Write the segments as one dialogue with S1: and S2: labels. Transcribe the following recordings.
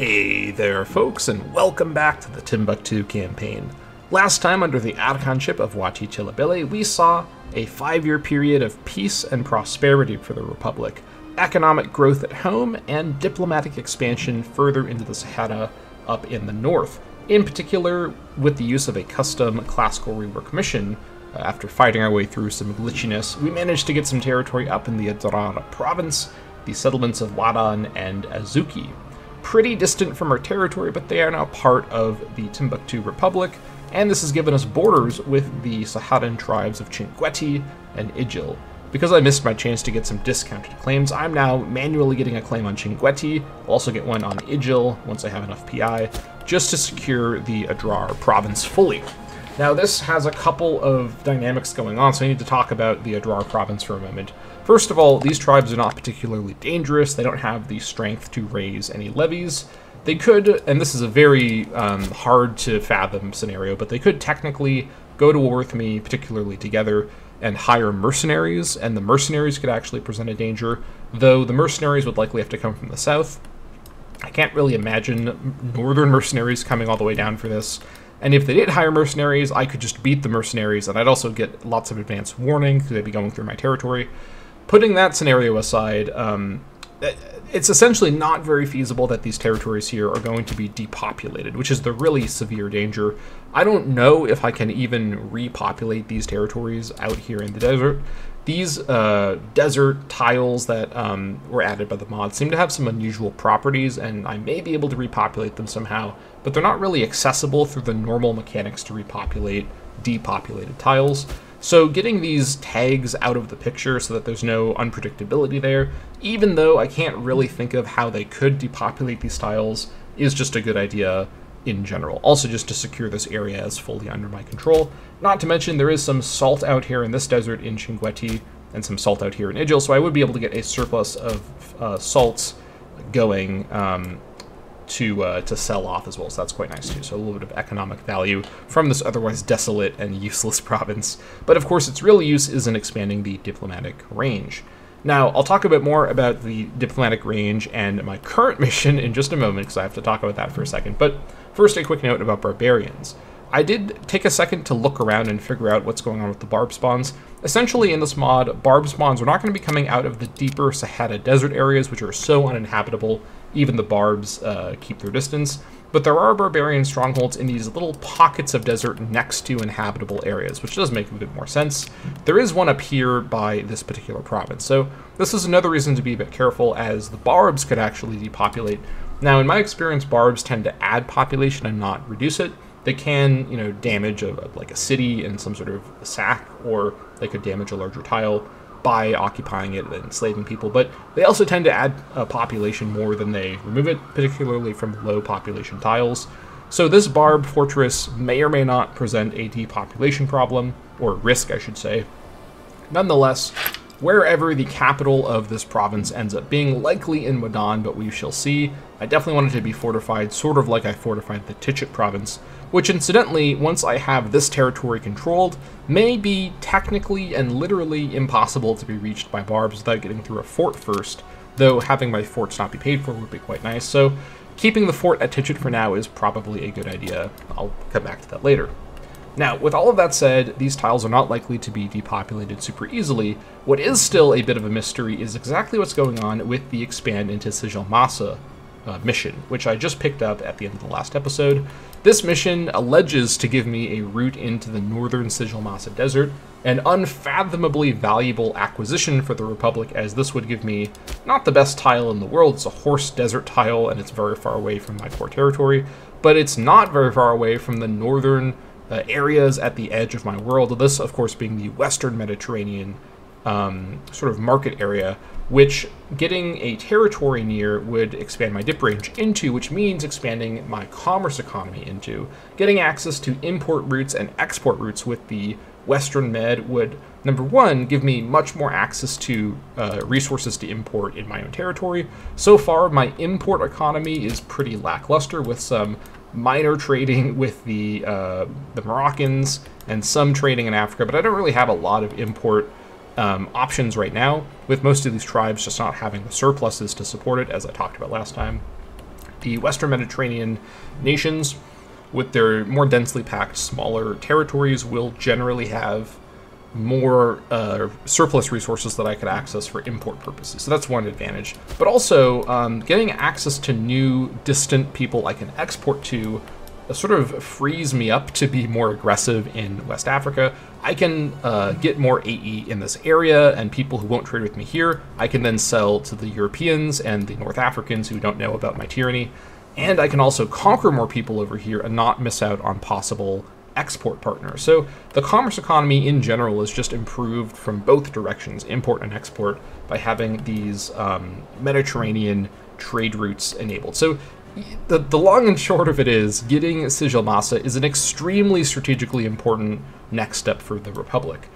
S1: Hey there, folks, and welcome back to the Timbuktu campaign. Last time, under the archonship of Wati Chilabele, we saw a five year period of peace and prosperity for the Republic, economic growth at home, and diplomatic expansion further into the Sahara up in the north. In particular, with the use of a custom classical rework mission, uh, after fighting our way through some glitchiness, we managed to get some territory up in the Adrar province, the settlements of Wadan and Azuki. Pretty distant from our territory, but they are now part of the Timbuktu Republic, and this has given us borders with the Saharan tribes of Chinguetti and Ijil. Because I missed my chance to get some discounted claims, I'm now manually getting a claim on Chinguetti. Also get one on Ijil once I have enough PI, just to secure the Adrar province fully. Now, this has a couple of dynamics going on, so I need to talk about the Adrar province for a moment. First of all, these tribes are not particularly dangerous. They don't have the strength to raise any levies. They could, and this is a very um, hard to fathom scenario, but they could technically go to war with me, particularly together, and hire mercenaries, and the mercenaries could actually present a danger, though the mercenaries would likely have to come from the south. I can't really imagine northern mercenaries coming all the way down for this. And if they did hire mercenaries, I could just beat the mercenaries, and I'd also get lots of advance warning because they'd be going through my territory. Putting that scenario aside, um, it's essentially not very feasible that these territories here are going to be depopulated, which is the really severe danger. I don't know if I can even repopulate these territories out here in the desert. These uh, desert tiles that um, were added by the mod seem to have some unusual properties, and I may be able to repopulate them somehow, but they're not really accessible through the normal mechanics to repopulate depopulated tiles. So getting these tags out of the picture so that there's no unpredictability there, even though I can't really think of how they could depopulate these tiles, is just a good idea in general. Also just to secure this area as fully under my control. Not to mention there is some salt out here in this desert in Chinguetti and some salt out here in Ijil, so I would be able to get a surplus of uh, salts going um, to uh, to sell off as well, so that's quite nice too. So a little bit of economic value from this otherwise desolate and useless province. But of course, its real use is in expanding the diplomatic range. Now, I'll talk a bit more about the diplomatic range and my current mission in just a moment, because I have to talk about that for a second. But first, a quick note about barbarians. I did take a second to look around and figure out what's going on with the barb spawns. Essentially, in this mod, barb spawns are not going to be coming out of the deeper Sahara desert areas, which are so uninhabitable even the barbs uh, keep their distance. But there are barbarian strongholds in these little pockets of desert next to inhabitable areas, which does make a bit more sense. There is one up here by this particular province, so this is another reason to be a bit careful, as the barbs could actually depopulate. Now, in my experience, barbs tend to add population and not reduce it. They can, you know, damage a, like a city in some sort of sack, or they could damage a larger tile by occupying it and enslaving people, but they also tend to add a population more than they remove it, particularly from low population tiles. So this Barb Fortress may or may not present a depopulation problem, or risk I should say. Nonetheless, wherever the capital of this province ends up being, likely in Wadan, but we shall see, I definitely wanted it to be fortified, sort of like I fortified the Tichit province, which incidentally, once I have this territory controlled, may be technically and literally impossible to be reached by barbs without getting through a fort first, though having my forts not be paid for would be quite nice, so keeping the fort at Tichit for now is probably a good idea. I'll come back to that later. Now, with all of that said, these tiles are not likely to be depopulated super easily. What is still a bit of a mystery is exactly what's going on with the expand into Sigil Masa uh, mission, which I just picked up at the end of the last episode. This mission alleges to give me a route into the northern Sigil Masa Desert, an unfathomably valuable acquisition for the Republic, as this would give me not the best tile in the world, it's a horse desert tile, and it's very far away from my core territory, but it's not very far away from the northern uh, areas at the edge of my world, this, of course, being the western Mediterranean um, sort of market area, which getting a territory near would expand my dip range into, which means expanding my commerce economy into. Getting access to import routes and export routes with the Western Med would, number one, give me much more access to uh, resources to import in my own territory. So far, my import economy is pretty lackluster with some minor trading with the uh, the Moroccans and some trading in Africa, but I don't really have a lot of import um, options right now, with most of these tribes just not having the surpluses to support it, as I talked about last time. The Western Mediterranean nations, with their more densely packed, smaller territories, will generally have more uh, surplus resources that I could access for import purposes. So that's one advantage. But also, um, getting access to new, distant people I can export to sort of frees me up to be more aggressive in West Africa. I can uh, get more AE in this area, and people who won't trade with me here, I can then sell to the Europeans and the North Africans who don't know about my tyranny. And I can also conquer more people over here and not miss out on possible export partner. So the commerce economy in general is just improved from both directions, import and export, by having these um, Mediterranean trade routes enabled. So the, the long and short of it is getting Sigil Massa is an extremely strategically important next step for the Republic.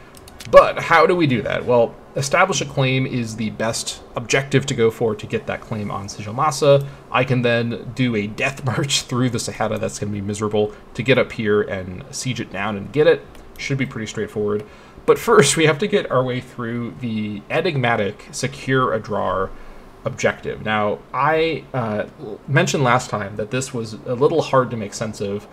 S1: But how do we do that? Well, establish a claim is the best objective to go for to get that claim on Sigil Massa. I can then do a death march through the Sahara that's going to be miserable to get up here and siege it down and get it. Should be pretty straightforward. But first, we have to get our way through the enigmatic secure Adrar objective. Now, I uh, mentioned last time that this was a little hard to make sense of.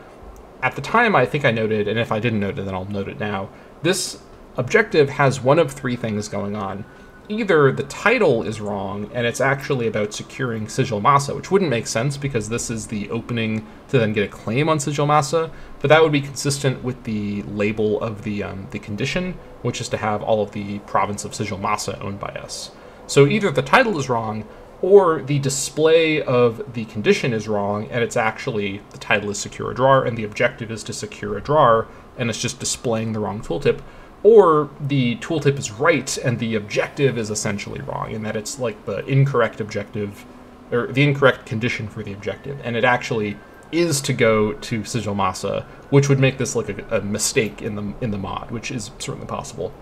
S1: At the time, I think I noted, and if I didn't note it, then I'll note it now. This objective has one of three things going on. Either the title is wrong and it's actually about securing Sigil Massa, which wouldn't make sense because this is the opening to then get a claim on Sigil Massa, but that would be consistent with the label of the um, the condition, which is to have all of the province of Sigil Massa owned by us. So either the title is wrong or the display of the condition is wrong and it's actually the title is secure Adrar, and the objective is to secure Adrar, and it's just displaying the wrong tooltip or the tooltip is right and the objective is essentially wrong in that it's like the incorrect objective or the incorrect condition for the objective. And it actually is to go to sigil massa which would make this like a, a mistake in the in the mod which is certainly possible.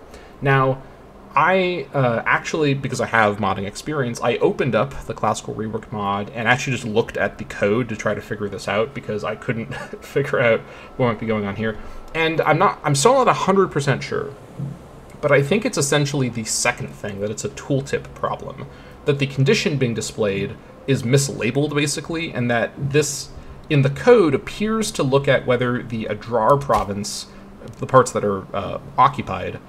S1: Now I uh, actually, because I have modding experience, I opened up the classical rework mod and actually just looked at the code to try to figure this out because I couldn't figure out what might be going on here. And I'm not I'm still not 100% sure, but I think it's essentially the second thing that it's a tooltip problem that the condition being displayed is mislabeled basically and that this in the code appears to look at whether the Adrar province the parts that are uh, occupied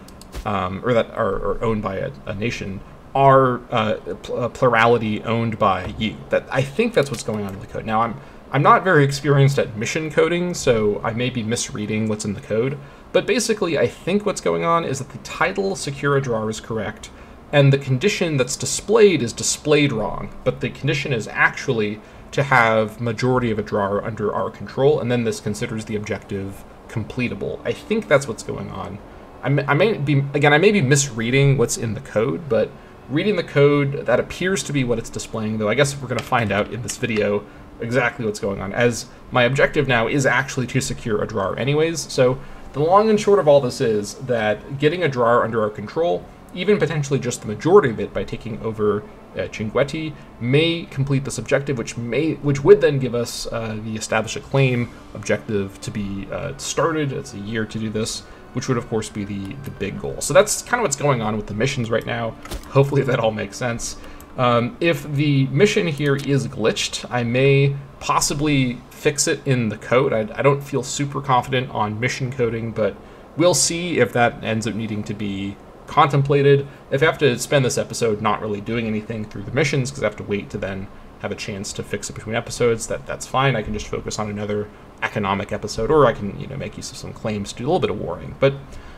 S1: um, or that are, are, owned by a, a nation are uh, pl- plurality owned by you. That I think that's what's going on in the code. Now I'm I'm not very experienced at mission coding, so I may be misreading what's in the code, but basically I think what's going on is that the title secure Adrar is correct, and the condition that's displayed is displayed wrong, but the condition is actually to have majority of Adrar under our control, and then this considers the objective completable. I think that's what's going on. I may, I may be, again, I may be misreading what's in the code, but reading the code, that appears to be what it's displaying, though I guess we're going to find out in this video exactly what's going on, as my objective now is actually to secure Adrar anyways, so the long and short of all this is that getting Adrar under our control, even potentially just the majority of it by taking over uh, Chinguetti, may complete this objective, which may which would then give us uh, the establish a claim objective to be uh, started. It's a year to do this, which would of course be the the big goal. So that's kind of what's going on with the missions right now. Hopefully that all makes sense. Um, if the mission here is glitched, I may possibly fix it in the code. I, I, don't feel super confident on mission coding, but we'll see if that ends up needing to be contemplated. If I have to spend this episode not really doing anything through the missions, because I have to wait to then have a chance to fix it between episodes, that that's fine. I can just focus on another economic episode, or I can you know make use of some claims to do a little bit of warring. But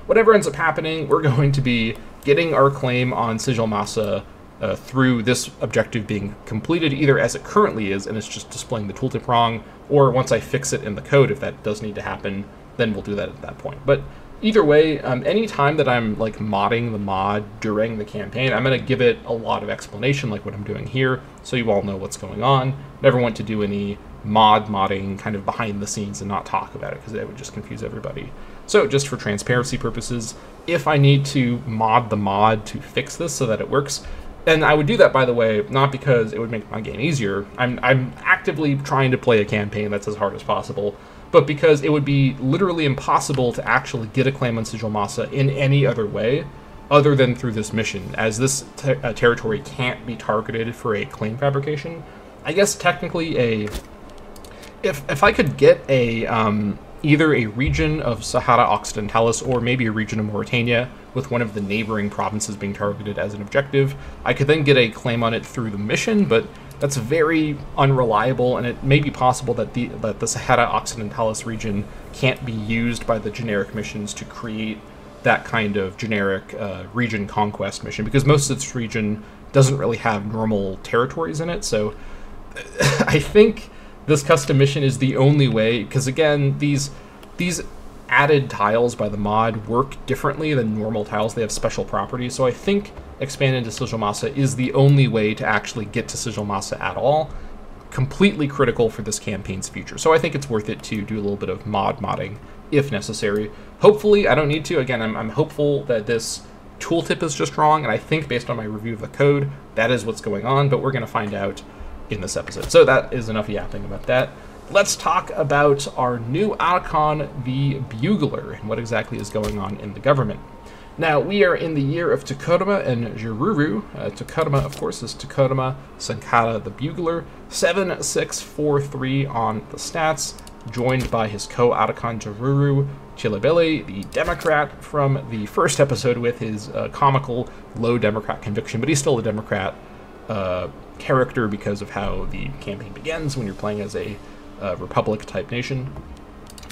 S1: whatever ends up happening, we're going to be getting our claim on Sigil Massa uh, through this objective being completed either as it currently is and it's just displaying the tooltip wrong, or once I fix it in the code, if that does need to happen, then we'll do that at that point. But either way, um, anytime that I'm like modding the mod during the campaign, I'm going to give it a lot of explanation like what I'm doing here, so you all know what's going on. Never want to do any mod modding kind of behind the scenes and not talk about it because that would just confuse everybody. So just for transparency purposes, if I need to mod the mod to fix this so that it works, and I would do that, by the way, not because it would make my game easier. I'm, I'm actively trying to play a campaign that's as hard as possible, but because it would be literally impossible to actually get a claim on Sigil Massa in any other way other than through this mission, as this uh, territory can't be targeted for a claim fabrication. I guess technically a if if I could get a um, either a region of Sahara Occidentalis or maybe a region of Mauritania with one of the neighboring provinces being targeted as an objective, I could then get a claim on it through the mission, but that's very unreliable, and it may be possible that the that the Sahara Occidentalis region can't be used by the generic missions to create that kind of generic uh, region conquest mission because most of this region doesn't really have normal territories in it. So I think this custom mission is the only way because again these these added tiles by the mod work differently than normal tiles they have special properties so i think expand into sigil massa is the only way to actually get to sigil massa at all completely critical for this campaign's future so i think it's worth it to do a little bit of mod modding if necessary hopefully i don't need to again i'm, I'm hopeful that this tooltip is just wrong and i think based on my review of the code that is what's going on but we're going to find out in this episode. So that is enough yapping about that. Let's talk about our new Archon, the Bugler, and what exactly is going on in the government. Now, we are in the year of Takodama and Jururu. Uh, of course, is Takodama Sankara the Bugler. 7643 on the stats, joined by his co-Archon Jururu Chilabili, the Democrat from the first episode with his uh, comical low Democrat conviction, but he's still a Democrat uh, character because of how the campaign begins when you're playing as a uh, Republic type nation.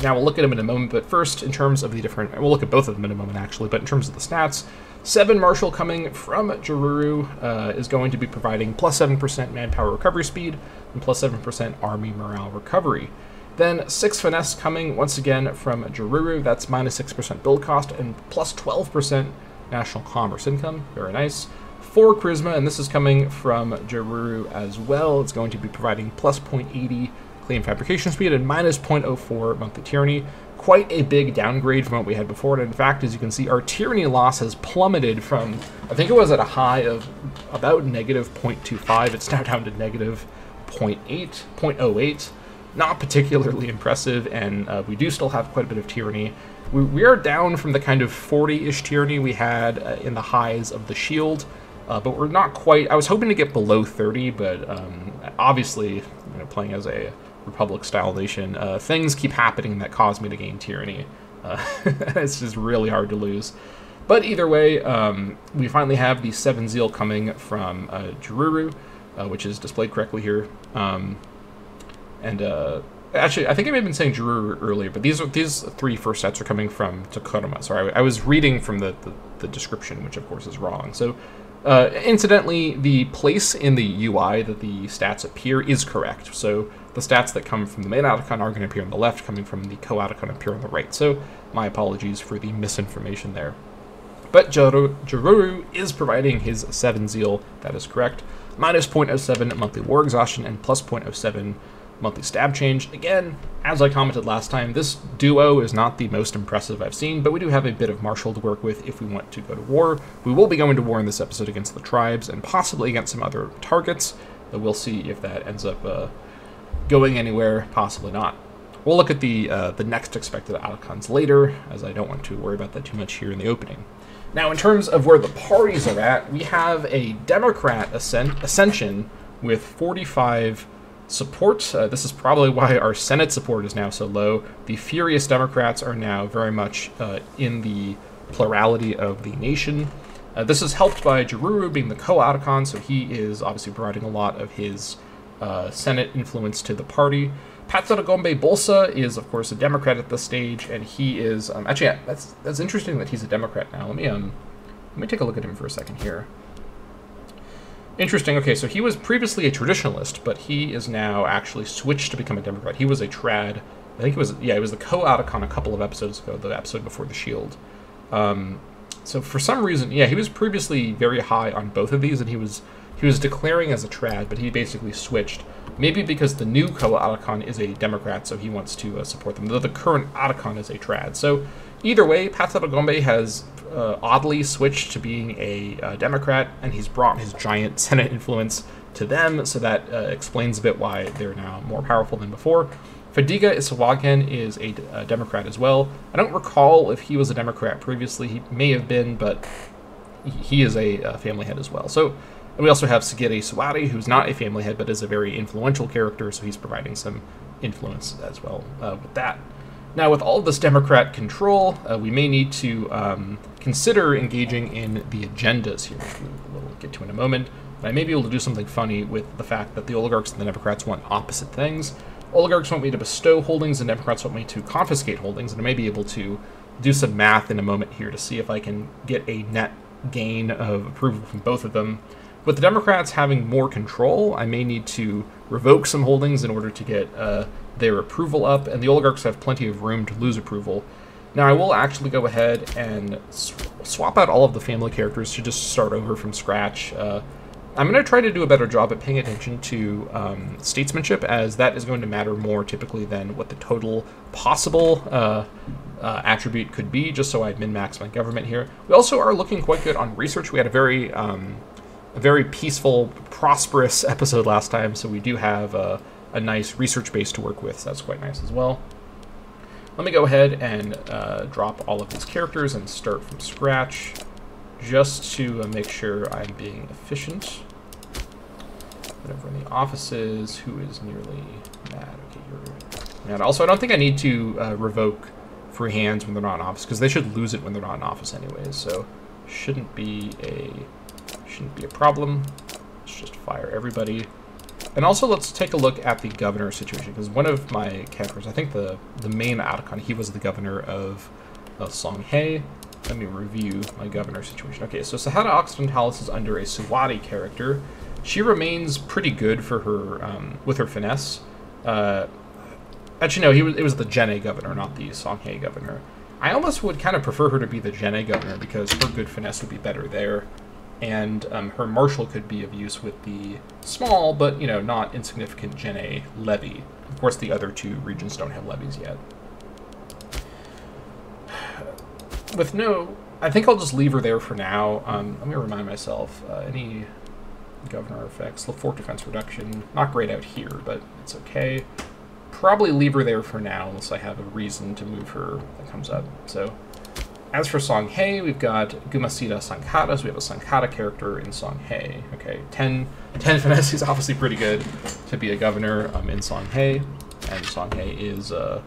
S1: Now we'll look at them in a moment, but first, in terms of the different, we'll look at both of them in a moment actually, but in terms of the stats, 7 Marshall coming from Jururu uh, is going to be providing plus 7% manpower recovery speed and plus 7% army morale recovery. Then 6 Finesse coming once again from Jururu, that's minus 6% build cost and plus 12% national commerce income, very nice. 4 Charisma, and this is coming from Jururu as well. It's going to be providing plus 0.80 claim fabrication speed and minus 0.04 monthly tyranny. Quite a big downgrade from what we had before, and in fact, as you can see, our tyranny loss has plummeted from, I think it was at a high of about negative 0.25. It's now down to negative 0.8, 0.08. Not particularly impressive, and uh, we do still have quite a bit of tyranny. We, we are down from the kind of 40-ish tyranny we had uh, in the highs of the shield, uh, but we're not quite. I was hoping to get below 30, but um, obviously, you know, playing as a Republic-style nation, uh, things keep happening that cause me to gain tyranny. Uh, it's just really hard to lose. But either way, um, we finally have the Seven Zeal coming from uh, Jururu, uh, which is displayed correctly here. Um, and uh, actually, I think I may have been saying Jururu earlier, but these are, these three first sets are coming from Takodama. Sorry, I, I was reading from the, the, the description, which of course is wrong. So uh, incidentally, the place in the UI that the stats appear is correct. So the stats that come from the main Archon are going to appear on the left, coming from the co-Archon appear on the right. So my apologies for the misinformation there. But Jururu is providing his 7 Zeal, that is correct, minus 0.07 monthly war exhaustion and plus 0.07 monthly stab change. Again, as I commented last time, this duo is not the most impressive I've seen, but we do have a bit of Marshal to work with if we want to go to war. We will be going to war in this episode against the tribes and possibly against some other targets. But we'll see if that ends up uh, going anywhere, possibly not. We'll look at the uh, the next expected outcomes later, as I don't want to worry about that too much here in the opening. Now, in terms of where the parties are at, we have a Democrat ascent ascension with 45 support. Uh, this is probably why our Senate support is now so low. The furious Democrats are now very much uh, in the plurality of the nation. Uh, this is helped by Jururu being the co-Archon, so he is obviously providing a lot of his uh, Senate influence to the party. Patsaragombe Bolsa is, of course, a Democrat at this stage, and he is um, actually that's that's interesting that he's a Democrat now. Let me um let me take a look at him for a second here. Interesting. Okay, so he was previously a traditionalist, but he is now actually switched to become a Democrat. He was a trad. I think it was yeah, it was the co-Archon a couple of episodes ago, the episode before the Shield. Um, so for some reason, yeah, he was previously very high on both of these, and he was he was declaring as a trad, but he basically switched. Maybe because the new co-Archon is a Democrat, so he wants to uh, support them. Though the current Archon is a trad. So either way, Patsaragombe has uh, oddly switched to being a uh, Democrat, and he's brought his giant Senate influence to them, so that uh, explains a bit why they're now more powerful than before. Fadiga Isawagen is a, a, Democrat as well. I don't recall if he was a Democrat previously. He may have been, but he is a, a family head as well. So And we also have Sagiri Sawari, who's not a family head, but is a very influential character, so he's providing some influence as well uh, with that. Now, with all this Democrat control, uh, we may need to um, consider engaging in the agendas here, we'll get to in a moment. But I may be able to do something funny with the fact that the oligarchs and the Democrats want opposite things. Oligarchs want me to bestow holdings, and Democrats want me to confiscate holdings, and I may be able to do some math in a moment here to see if I can get a net gain of approval from both of them. With the Democrats having more control, I may need to revoke some holdings in order to get uh, their approval up, and the oligarchs have plenty of room to lose approval. Now, I will actually go ahead and sw swap out all of the family characters to just start over from scratch. Uh, I'm going to try to do a better job at paying attention to um, statesmanship, as that is going to matter more typically than what the total possible uh, uh, attribute could be, just so I min-max my government here. We also are looking quite good on research. We had a very, um, a very peaceful, prosperous episode last time, so we do have a, a nice research base to work with, so that's quite nice as well. Let me go ahead and uh, drop all of these characters and start from scratch just to uh, make sure I'm being efficient. Whatever in the offices, who is nearly mad? Okay, you're mad. Also, I don't think I need to uh, revoke free hands when they're not in office, because they should lose it when they're not in office anyways, so shouldn't be a shouldn't be a problem. Let's just fire everybody. And also, let's take a look at the governor situation, because one of my characters, I think the, the main Archon, he was the governor of, of Songhae, let me review my governor situation. Okay, so Sahara Occidentalis is under a Suwadi character. She remains pretty good for her um, with her finesse. Uh, actually, no, he was, it was the Jene governor, not the Songhae governor. I almost would kind of prefer her to be the Jene governor because her good finesse would be better there. And um, her marshal could be of use with the small, but, you know, not insignificant Jene levy. Of course, the other two regions don't have levies yet. with no, I think I'll just leave her there for now. Um, let me remind myself, uh, any governor effects, the fort defense reduction, not great out here, but it's okay. Probably leave her there for now, unless I have a reason to move her that comes up. So, as for Songhae, we've got Gumasita Sankata, so we have a Sankata character in Songhae. Okay, 10, 10 finesse is obviously pretty good to be a governor um, in Songhae, and Songhae is uh,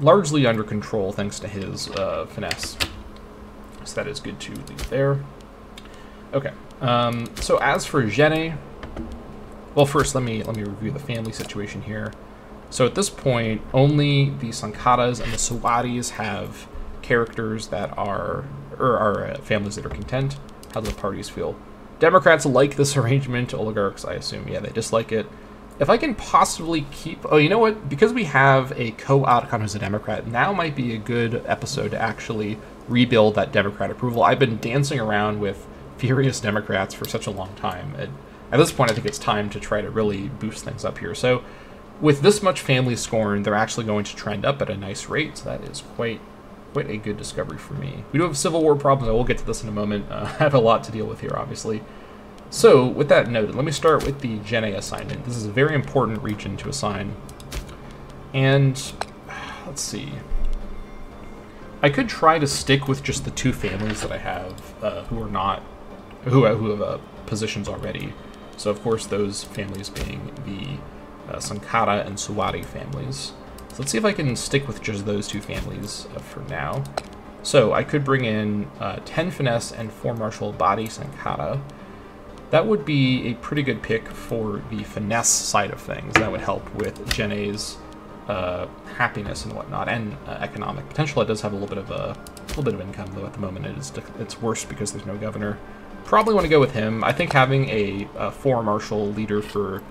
S1: largely under control thanks to his uh, finesse. So that is good to leave there. Okay. Um, so as for Jene, well, first let me let me review the family situation here. So at this point, only the Sankatas and the Sawadis have characters that are or are uh, families that are content. How do the parties feel? Democrats like this arrangement. Oligarchs, I assume, yeah, they dislike it. If I can possibly keep... Oh, you know what? Because we have a co-Archon who's a Democrat, now might be a good episode to actually rebuild that Democrat approval. I've been dancing around with furious Democrats for such a long time. At this point, I think it's time to try to really boost things up here. So with this much family scorn, they're actually going to trend up at a nice rate. So that is quite quite a good discovery for me. We do have Civil War problems. I will get to this in a moment. Uh, I have a lot to deal with here, obviously. So, with that noted, let me start with the Jene assignment. This is a very important region to assign. And, let's see. I could try to stick with just the two families that I have uh, who are not, who, who have uh, positions already. So, of course, those families being the uh, Sankara and Suwari families. So let's see if I can stick with just those two families uh, for now. So I could bring in uh, 10 Finesse and 4 Martial Body Sankara. That would be a pretty good pick for the finesse side of things. That would help with Jene's uh, happiness and whatnot, and uh, economic potential. It does have a little bit of a, a little bit of income, though. At the moment, it is it's worse because there's no governor. Probably want to go with him. I think having a, a four marshal leader for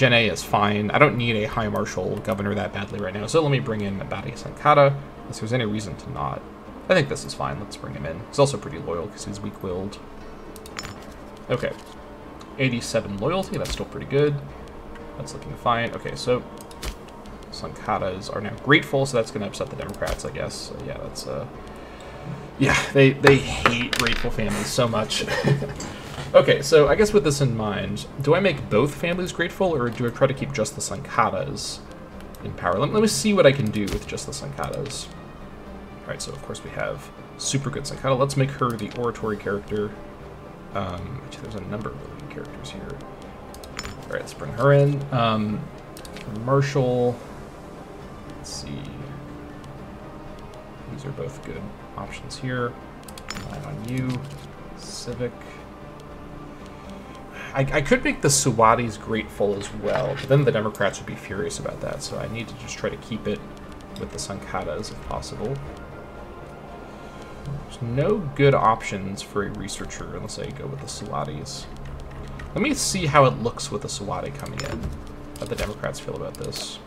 S1: Jene is fine. I don't need a high marshal governor that badly right now, so let me bring in Abadi Sankata, unless there's any reason to not. I think this is fine. Let's bring him in. He's also pretty loyal because he's weak-willed. Okay, 87 loyalty, that's still pretty good. That's looking fine. Okay, so Sankatas are now grateful, so that's going to upset the Democrats, I guess. So, yeah, that's, uh... Yeah, they, they hate grateful families so much. okay, so I guess with this in mind, do I make both families grateful, or do I try to keep just the Sankatas in power? Let, let me see what I can do with just the Sankatas. Alright, so of course we have super good Sankata. Let's make her the oratory character. Um, there's a number of characters here. All right, let's bring her in. Um, commercial. Let's see. These are both good options here. Line on you. Civic. I, I could make the Suwatis grateful as well, but then the Democrats would be furious about that, so I need to just try to keep it with the Sankatas if possible. There's no good options for a researcher unless I go with the Suwatis. Let me see how it looks with the Suwati coming in. How the Democrats feel about this.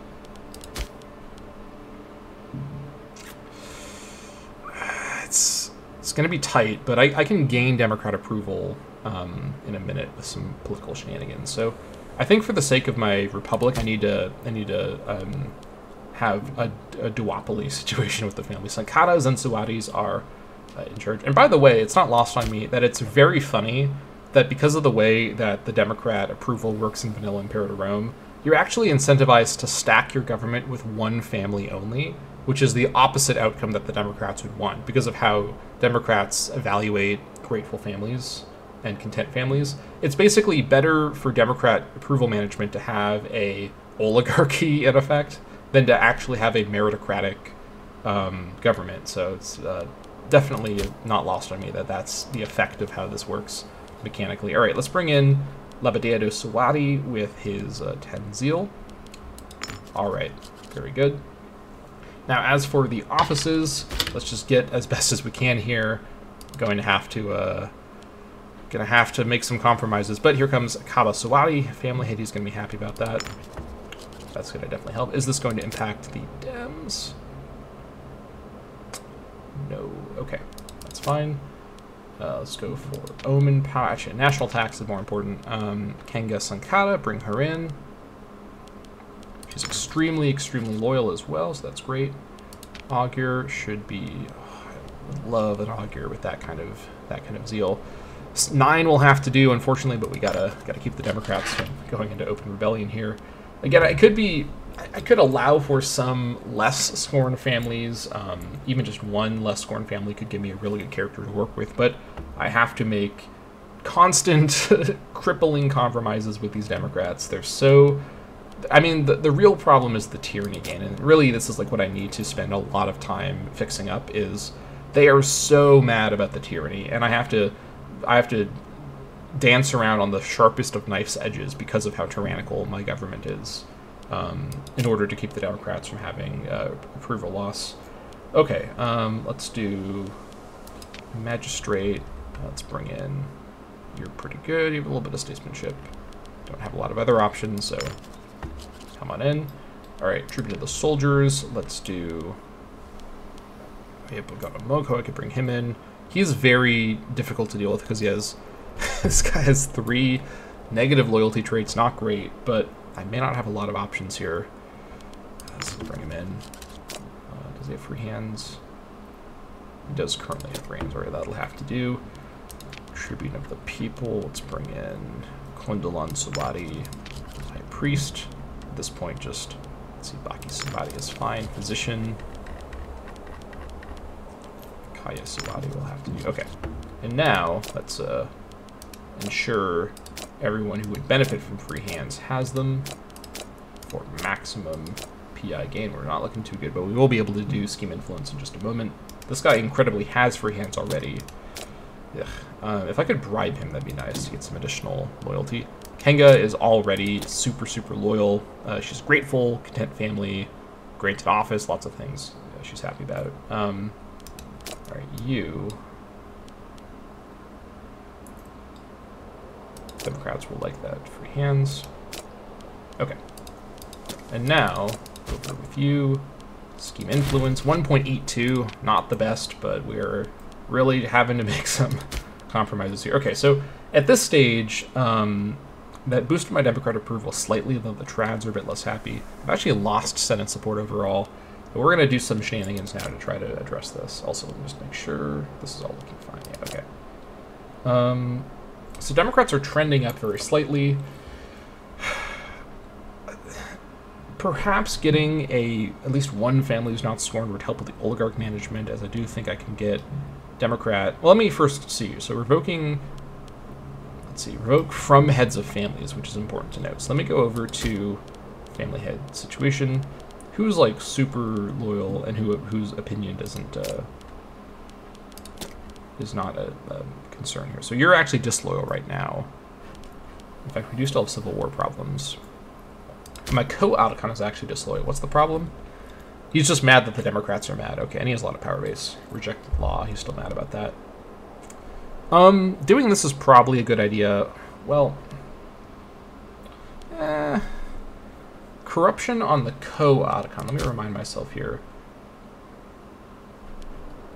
S1: It's it's going to be tight, but I, I can gain Democrat approval um, in a minute with some political shenanigans. So I think for the sake of my republic, I need to I need to um, have a, a duopoly situation with the family. Sankatas and Suwatis are uh, in charge. And by the way, it's not lost on me that it's very funny that because of the way that the Democrat approval works in Vanilla Imperator: Rome, you're actually incentivized to stack your government with one family only, which is the opposite outcome that the Democrats would want because of how Democrats evaluate grateful families and content families. It's basically better for Democrat approval management to have a oligarchy in effect than to actually have a meritocratic um, government. So it's uh, definitely not lost on me that that's the effect of how this works mechanically. All right, let's bring in Labadeado Suwati with his uh, 10 zeal. All right, very good. Now, as for the offices, let's just get as best as we can here. Going to have to, uh, gonna have to make some compromises. But here comes Kaba Suwati. Family Haiti's gonna be happy about that. That's gonna definitely help. Is this going to impact the Dems? No. Okay, that's fine. Uh, let's go for Omen Power. Actually, national tax is more important. Um, Kenga Sankata, bring her in. She's extremely, extremely loyal as well, so that's great. Augur should be. Oh, I love an Augur with that kind of that kind of zeal. Nine will have to do, unfortunately, but we gotta gotta keep the Democrats from going into open rebellion here. Again, I could be I could allow for some less scorn families. Um, even just one less scorn family could give me a really good character to work with, but I have to make constant, crippling compromises with these Democrats. They're so. I mean, the, the real problem is the tyranny gain, and really, this is like what I need to spend a lot of time fixing up. Is they are so mad about the tyranny, and I have to, I have to dance around on the sharpest of knife's edges because of how tyrannical my government is um, in order to keep the Democrats from having uh, approval loss. Okay, um, let's do magistrate. Let's bring in. You're pretty good. You have a little bit of statesmanship. Don't have a lot of other options, so come on in. All right, tribute to the soldiers. Let's do. We have got a Moko. I could bring him in. He's very difficult to deal with because he has. this guy has three negative loyalty traits. Not great, but I may not have a lot of options here. Let's bring him in. Uh, does he have free hands? He does currently have free hands. Alright, that'll have to do. Tribune of the People. Let's bring in Kondalan Suwati, High Priest. At this point, just let's see. Baki Suwati is fine. Position. Kaya Suwati will have to do. Okay. And now, let's uh, ensure everyone who would benefit from free hands has them for maximum PI gain. We're not looking too good, but we will be able to do scheme influence in just a moment. This guy incredibly has free hands already. Uh, if I could bribe him, that'd be nice to get some additional loyalty. Kenga is already super, super loyal. Uh, she's grateful, content family, granted office, lots of things she's happy about. Um, right, you Democrats will like that. Free hands. Okay. And now, over with you. Scheme influence, 1.82, not the best, but we're really having to make some compromises here. Okay, so at this stage, um, that boosted my Democrat approval slightly, though the trads are a bit less happy. I've actually lost Senate support overall. But we're going to do some shenanigans now to try to address this. Also, let me just make sure this is all looking fine. Yeah, okay. Um, so Democrats are trending up very slightly. Perhaps getting a at least one family who's not sworn would help with the oligarch management, as I do think I can get Democrat. Well, let me first see. So revoking. let's see, revoke from heads of families, which is important to note. So let me go over to family head situation. Who's like super loyal and who whose opinion doesn't uh, is not a, a concern here. So you're actually disloyal right now. In fact, we do still have civil war problems. My co-Archon is actually disloyal. What's the problem? He's just mad that the Democrats are mad. Okay, and he has a lot of power base. Rejected law. He's still mad about that. Um, doing this is probably a good idea. Well, eh, corruption on the co-Archon. Let me remind myself here.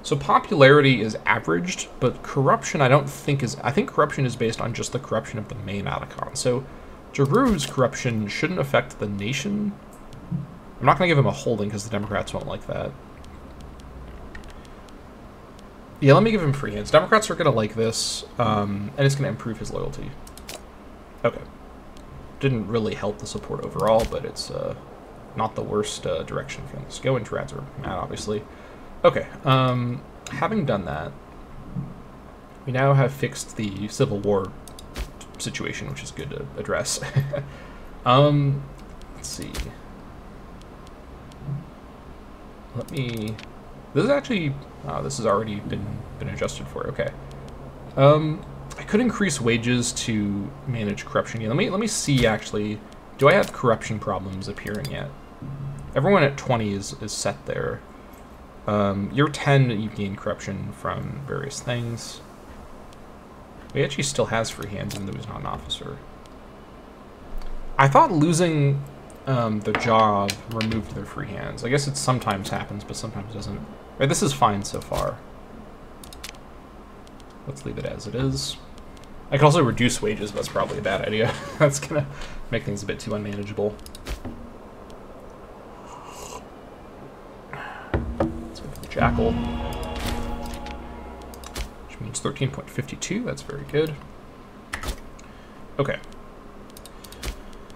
S1: So popularity is averaged, but corruption I don't think is... I think corruption is based on just the corruption of the main Archon. So Jururu's corruption shouldn't affect the nation. I'm not going to give him a holding because the Democrats won't like that. Yeah, let me give him free hands. Democrats are going to like this, um, and it's going to improve his loyalty. Okay. Didn't really help the support overall, but it's uh, not the worst uh, direction for things. Go and Trads are mad, obviously. Okay, um, having done that, we now have fixed the Civil War situation, which is good to address. um, let's see. Let me... This is actually... Oh, this has already been, been adjusted for. Okay. Um, I could increase wages to manage corruption. Yeah, let me let me see actually. Do I have corruption problems appearing yet? Everyone at 20 is, is set there. Um, you're 10, you gain corruption from various things. He actually still has free hands even though he's not an officer. I thought losing um, the job removed their free hands. I guess it sometimes happens, but sometimes doesn't. Right, this is fine so far. Let's leave it as it is. I can also reduce wages, but that's probably a bad idea. that's gonna make things a bit too unmanageable. Let's go for the Jackal. Which means 13.52, that's very good. Okay.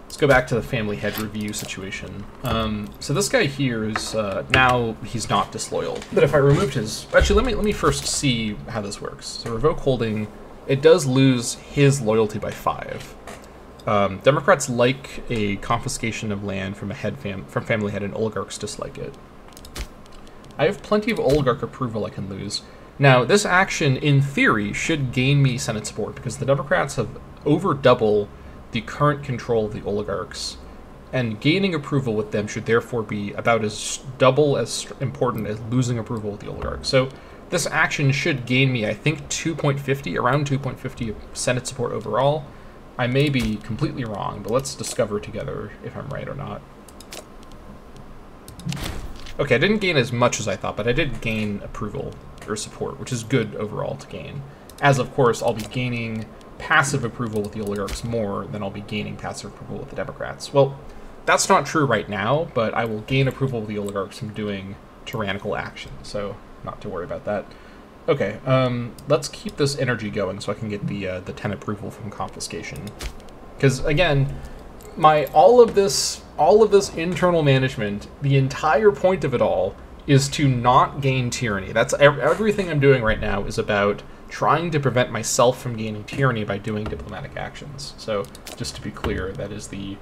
S1: Let's go back to the family head review situation. Um, so this guy here is, uh, now he's not disloyal. But if I removed his, actually let me, let me first see how this works. So revoke holding it does lose his loyalty by five. Um, Democrats like a confiscation of land from a head fam from family head, and oligarchs dislike it. I have plenty of oligarch approval I can lose. Now, this action, in theory, should gain me Senate support because the Democrats have over double the current control of the oligarchs, and gaining approval with them should therefore be about as double as important as losing approval with the oligarchs. So this action should gain me, I think, 2.50, around 2.50 Senate support overall. I may be completely wrong, but let's discover together if I'm right or not. Okay, I didn't gain as much as I thought, but I did gain approval or support, which is good overall to gain. As, of course, I'll be gaining passive approval with the oligarchs more than I'll be gaining passive approval with the Democrats. Well, that's not true right now, but I will gain approval with the oligarchs from doing tyrannical action. So not to worry about that. Okay, um, let's keep this energy going so I can get the uh, the 10 approval from confiscation. Because again, my all of this all of this internal management, the entire point of it all is to not gain tyranny. That's everything I'm doing right now is about trying to prevent myself from gaining tyranny by doing diplomatic actions. So just to be clear, that is the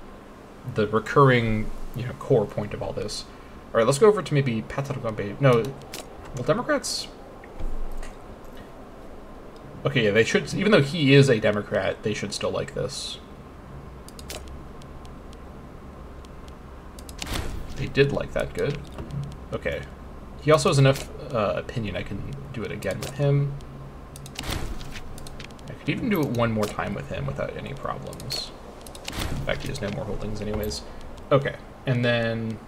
S1: the recurring you know core point of all this. All right, let's go over to maybe Patargombe. No, well, Democrats... Okay, yeah, they should... Even though he is a Democrat, they should still like this. They did like that, good. Okay. He also has enough uh, opinion I can do it again with him. I could even do it one more time with him without any problems. In fact, he has no more holdings anyways. Okay, and then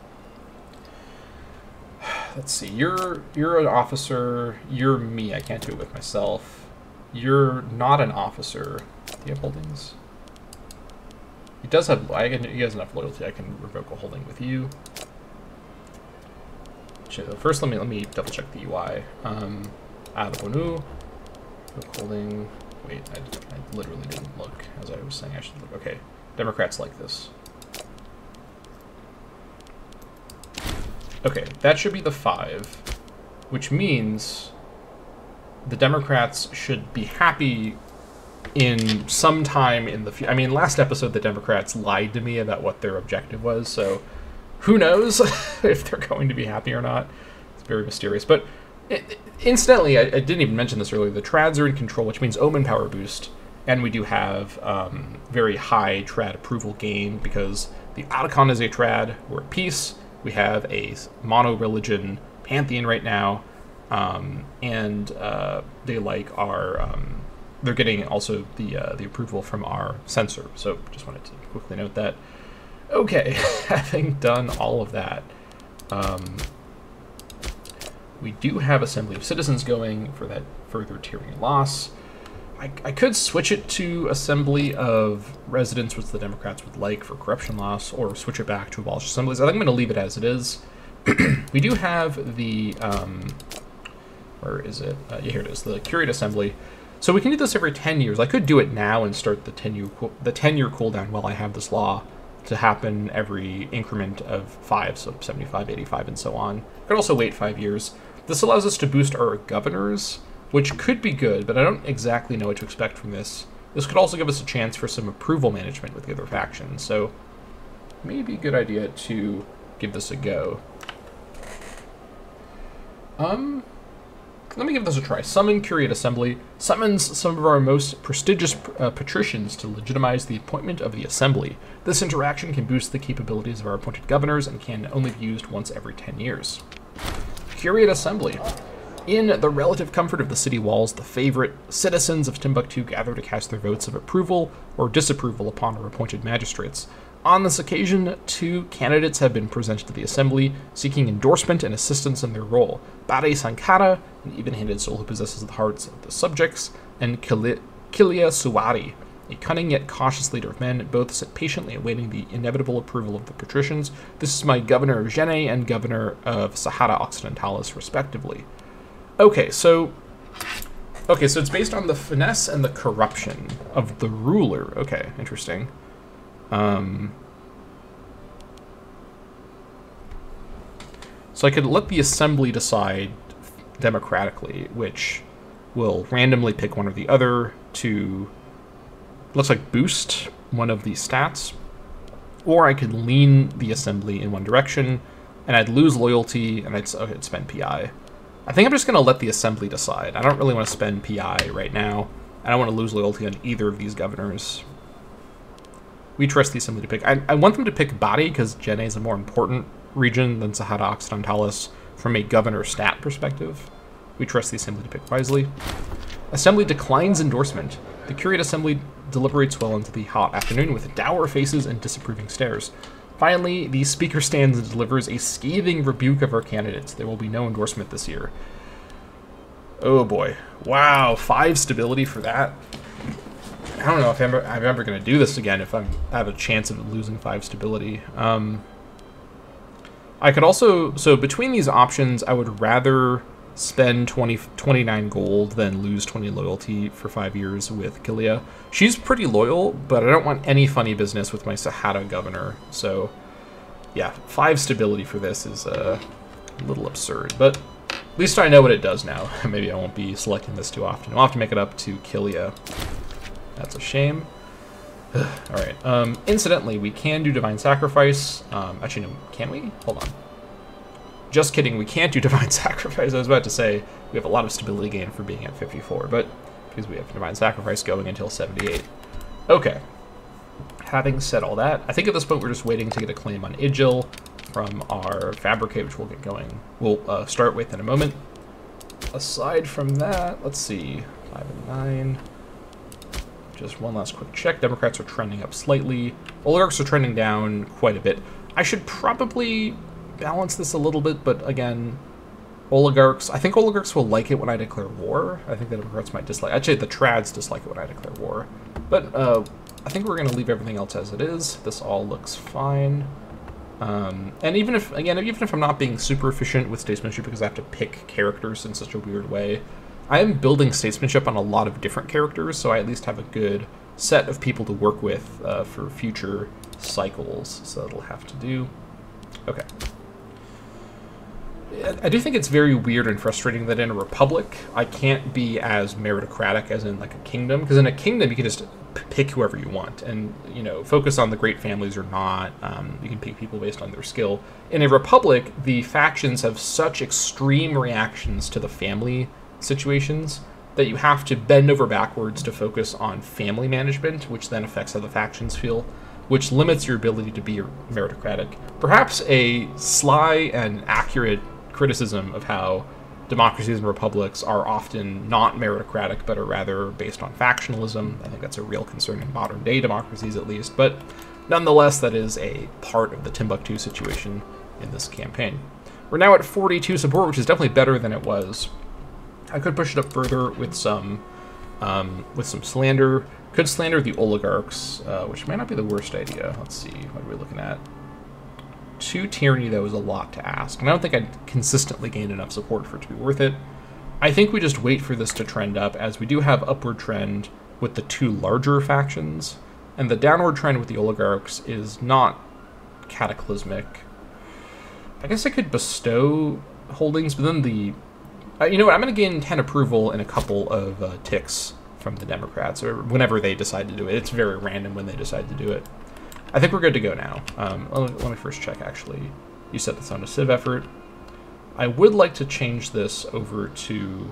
S1: let's see. You're you're an officer. You're me. I can't do it with myself. You're not an officer. Do you have holdings? He does have. I can. He has enough loyalty. I can revoke a holding with you. First, let me let me double check the UI. Um, Adabonu, holding. Wait, I, I literally didn't look as I was saying I should look. Okay, Democrats like this. Okay, that should be the five, which means the Democrats should be happy in some time in the future. I mean, last episode the Democrats lied to me about what their objective was, so who knows if they're going to be happy or not. It's very mysterious. But incidentally, I, I, didn't even mention this earlier. The trads are in control, which means omen power boost, and we do have um, very high trad approval gain because the Archon is a trad. We're at peace. We have a mono religion pantheon right now, um, and uh, they like our. Um, they're getting also the uh, the approval from our censor. So just wanted to quickly note that. Okay, having done all of that, um, we do have Assembly of Citizens going for that further tiering loss. I, I could switch it to Assembly of Residents, which the Democrats would like for corruption loss, or switch it back to abolish assemblies. I think I'm going to leave it as it is. we do have the, um, where is it? Uh, yeah, here it is, the Curate Assembly. So we can do this every 10 years. I could do it now and start the 10 year, the 10 year cooldown while I have this law to happen every increment of 5, so 75, 85, and so on. I could also wait 5 years. This allows us to boost our governors, which could be good, but I don't exactly know what to expect from this. This could also give us a chance for some approval management with the other factions, so maybe a good idea to give this a go. Um, let me give this a try. Summon Curate Assembly summons some of our most prestigious uh, patricians to legitimize the appointment of the Assembly. This interaction can boost the capabilities of our appointed governors and can only be used once every 10 years. Curate Assembly. In the relative comfort of the city walls, the favorite citizens of Timbuktu gather to cast their votes of approval or disapproval upon our appointed magistrates. On this occasion, two candidates have been presented to the Assembly, seeking endorsement and assistance in their role. Bade Sankara, an even-handed soul who possesses the hearts of the subjects, and Kilia Suwari, a cunning yet cautious leader of men, both sit patiently awaiting the inevitable approval of the patricians. This is my governor of Jenne and governor of Sahara Occidentalis, respectively. Okay, so... Okay, so it's based on the finesse and the corruption of the ruler. Okay, interesting. Um, so I could let the assembly decide democratically, which will randomly pick one or the other to, looks like boost one of these stats, or I could lean the assembly in one direction, and I'd lose loyalty, and I'd, okay, I'd spend PI. I think I'm just going to let the assembly decide. I don't really want to spend PI right now. I don't want to lose loyalty on either of these governors. We trust the Assembly to pick. I, I want them to pick Badi because Jenne is a more important region than Sahara Occidentalis from a governor stat perspective. We trust the Assembly to pick wisely. Assembly declines endorsement. The Curate Assembly deliberates well into the hot afternoon with dour faces and disapproving stares. Finally, the Speaker stands and delivers a scathing rebuke of our candidates. There will be no endorsement this year. Oh boy. Wow, five stability for that. I don't know if I'm ever, I'm ever going to do this again if I'm, I have a chance of losing 5 stability. Um, I could also... So between these options, I would rather spend 20, 29 gold then lose 20 loyalty for 5 years with Kilia. She's pretty loyal, but I don't want any funny business with my Sahara governor. So, yeah, 5 stability for this is uh, a little absurd. But at least I know what it does now. Maybe I won't be selecting this too often. I'll have to make it up to Kilia. That's a shame. Alright, um, incidentally, we can do Divine Sacrifice. Um, actually, no, can we? Hold on. Just kidding, we can't do Divine Sacrifice. I was about to say we have a lot of stability gain for being at 54, but because we have Divine Sacrifice going until 78. Okay. Having said all that, I think at this point we're just waiting to get a claim on Igil from our Fabricate, which we'll get going. We'll uh, start with in a moment. Aside from that, let's see, 5 and 9. Just one last quick check. Democrats are trending up slightly. Oligarchs are trending down quite a bit. I should probably balance this a little bit, but again, oligarchs, I think oligarchs will like it when I declare war. I think the Democrats might dislike, actually the trads dislike it when I declare war. But uh, I think we're gonna leave everything else as it is. This all looks fine. Um, and even if, again, even if I'm not being super efficient with statesmanship because I have to pick characters in such a weird way, I am building statesmanship on a lot of different characters, so I at least have a good set of people to work with uh, for future cycles, so that'll have to do. Okay. I do think it's very weird and frustrating that in a republic, I can't be as meritocratic as in like a kingdom. Because in a kingdom, you can just pick whoever you want, and you know, focus on the great families or not. Um, you can pick people based on their skill. In a republic, the factions have such extreme reactions to the family situations that you have to bend over backwards to focus on family management, which then affects how the factions feel, which limits your ability to be meritocratic. Perhaps a sly and accurate criticism of how democracies and republics are often not meritocratic, but are rather based on factionalism. I think that's a real concern in modern day democracies, at least. But nonetheless, that is a part of the Timbuktu situation in this campaign. We're now at 42 support, which is definitely better than it was I could push it up further with some um, with some slander. Could slander the oligarchs, uh, which might not be the worst idea. Let's see, what are we looking at? Two tyranny, though, is a lot to ask. And I don't think I'd consistently gain enough support for it to be worth it. I think we just wait for this to trend up, as we do have upward trend with the two larger factions, and the downward trend with the oligarchs is not cataclysmic. I guess I could bestow holdings, but then the uh, you know what? I'm going to gain 10 approval in a couple of uh, ticks from the Democrats, or whenever they decide to do it. It's very random when they decide to do it. I think we're good to go now. Um, let, me, let me first check, actually. You set this on a civ effort. I would like to change this over to...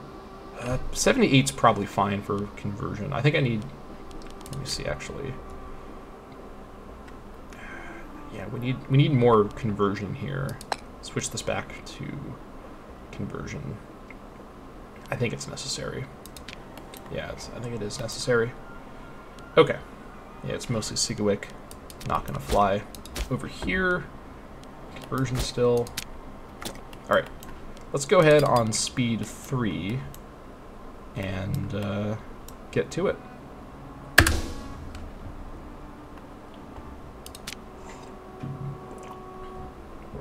S1: Uh, 78's probably fine for conversion. I think I need... Let me see, actually. Yeah, we need we need more conversion here. Switch this back to conversion. I think it's necessary. Yeah, I think it is necessary. Okay. Yeah, it's mostly Sigawick. Not gonna fly. Over here, conversion still. Alright, let's go ahead on speed 3 and uh, get to it.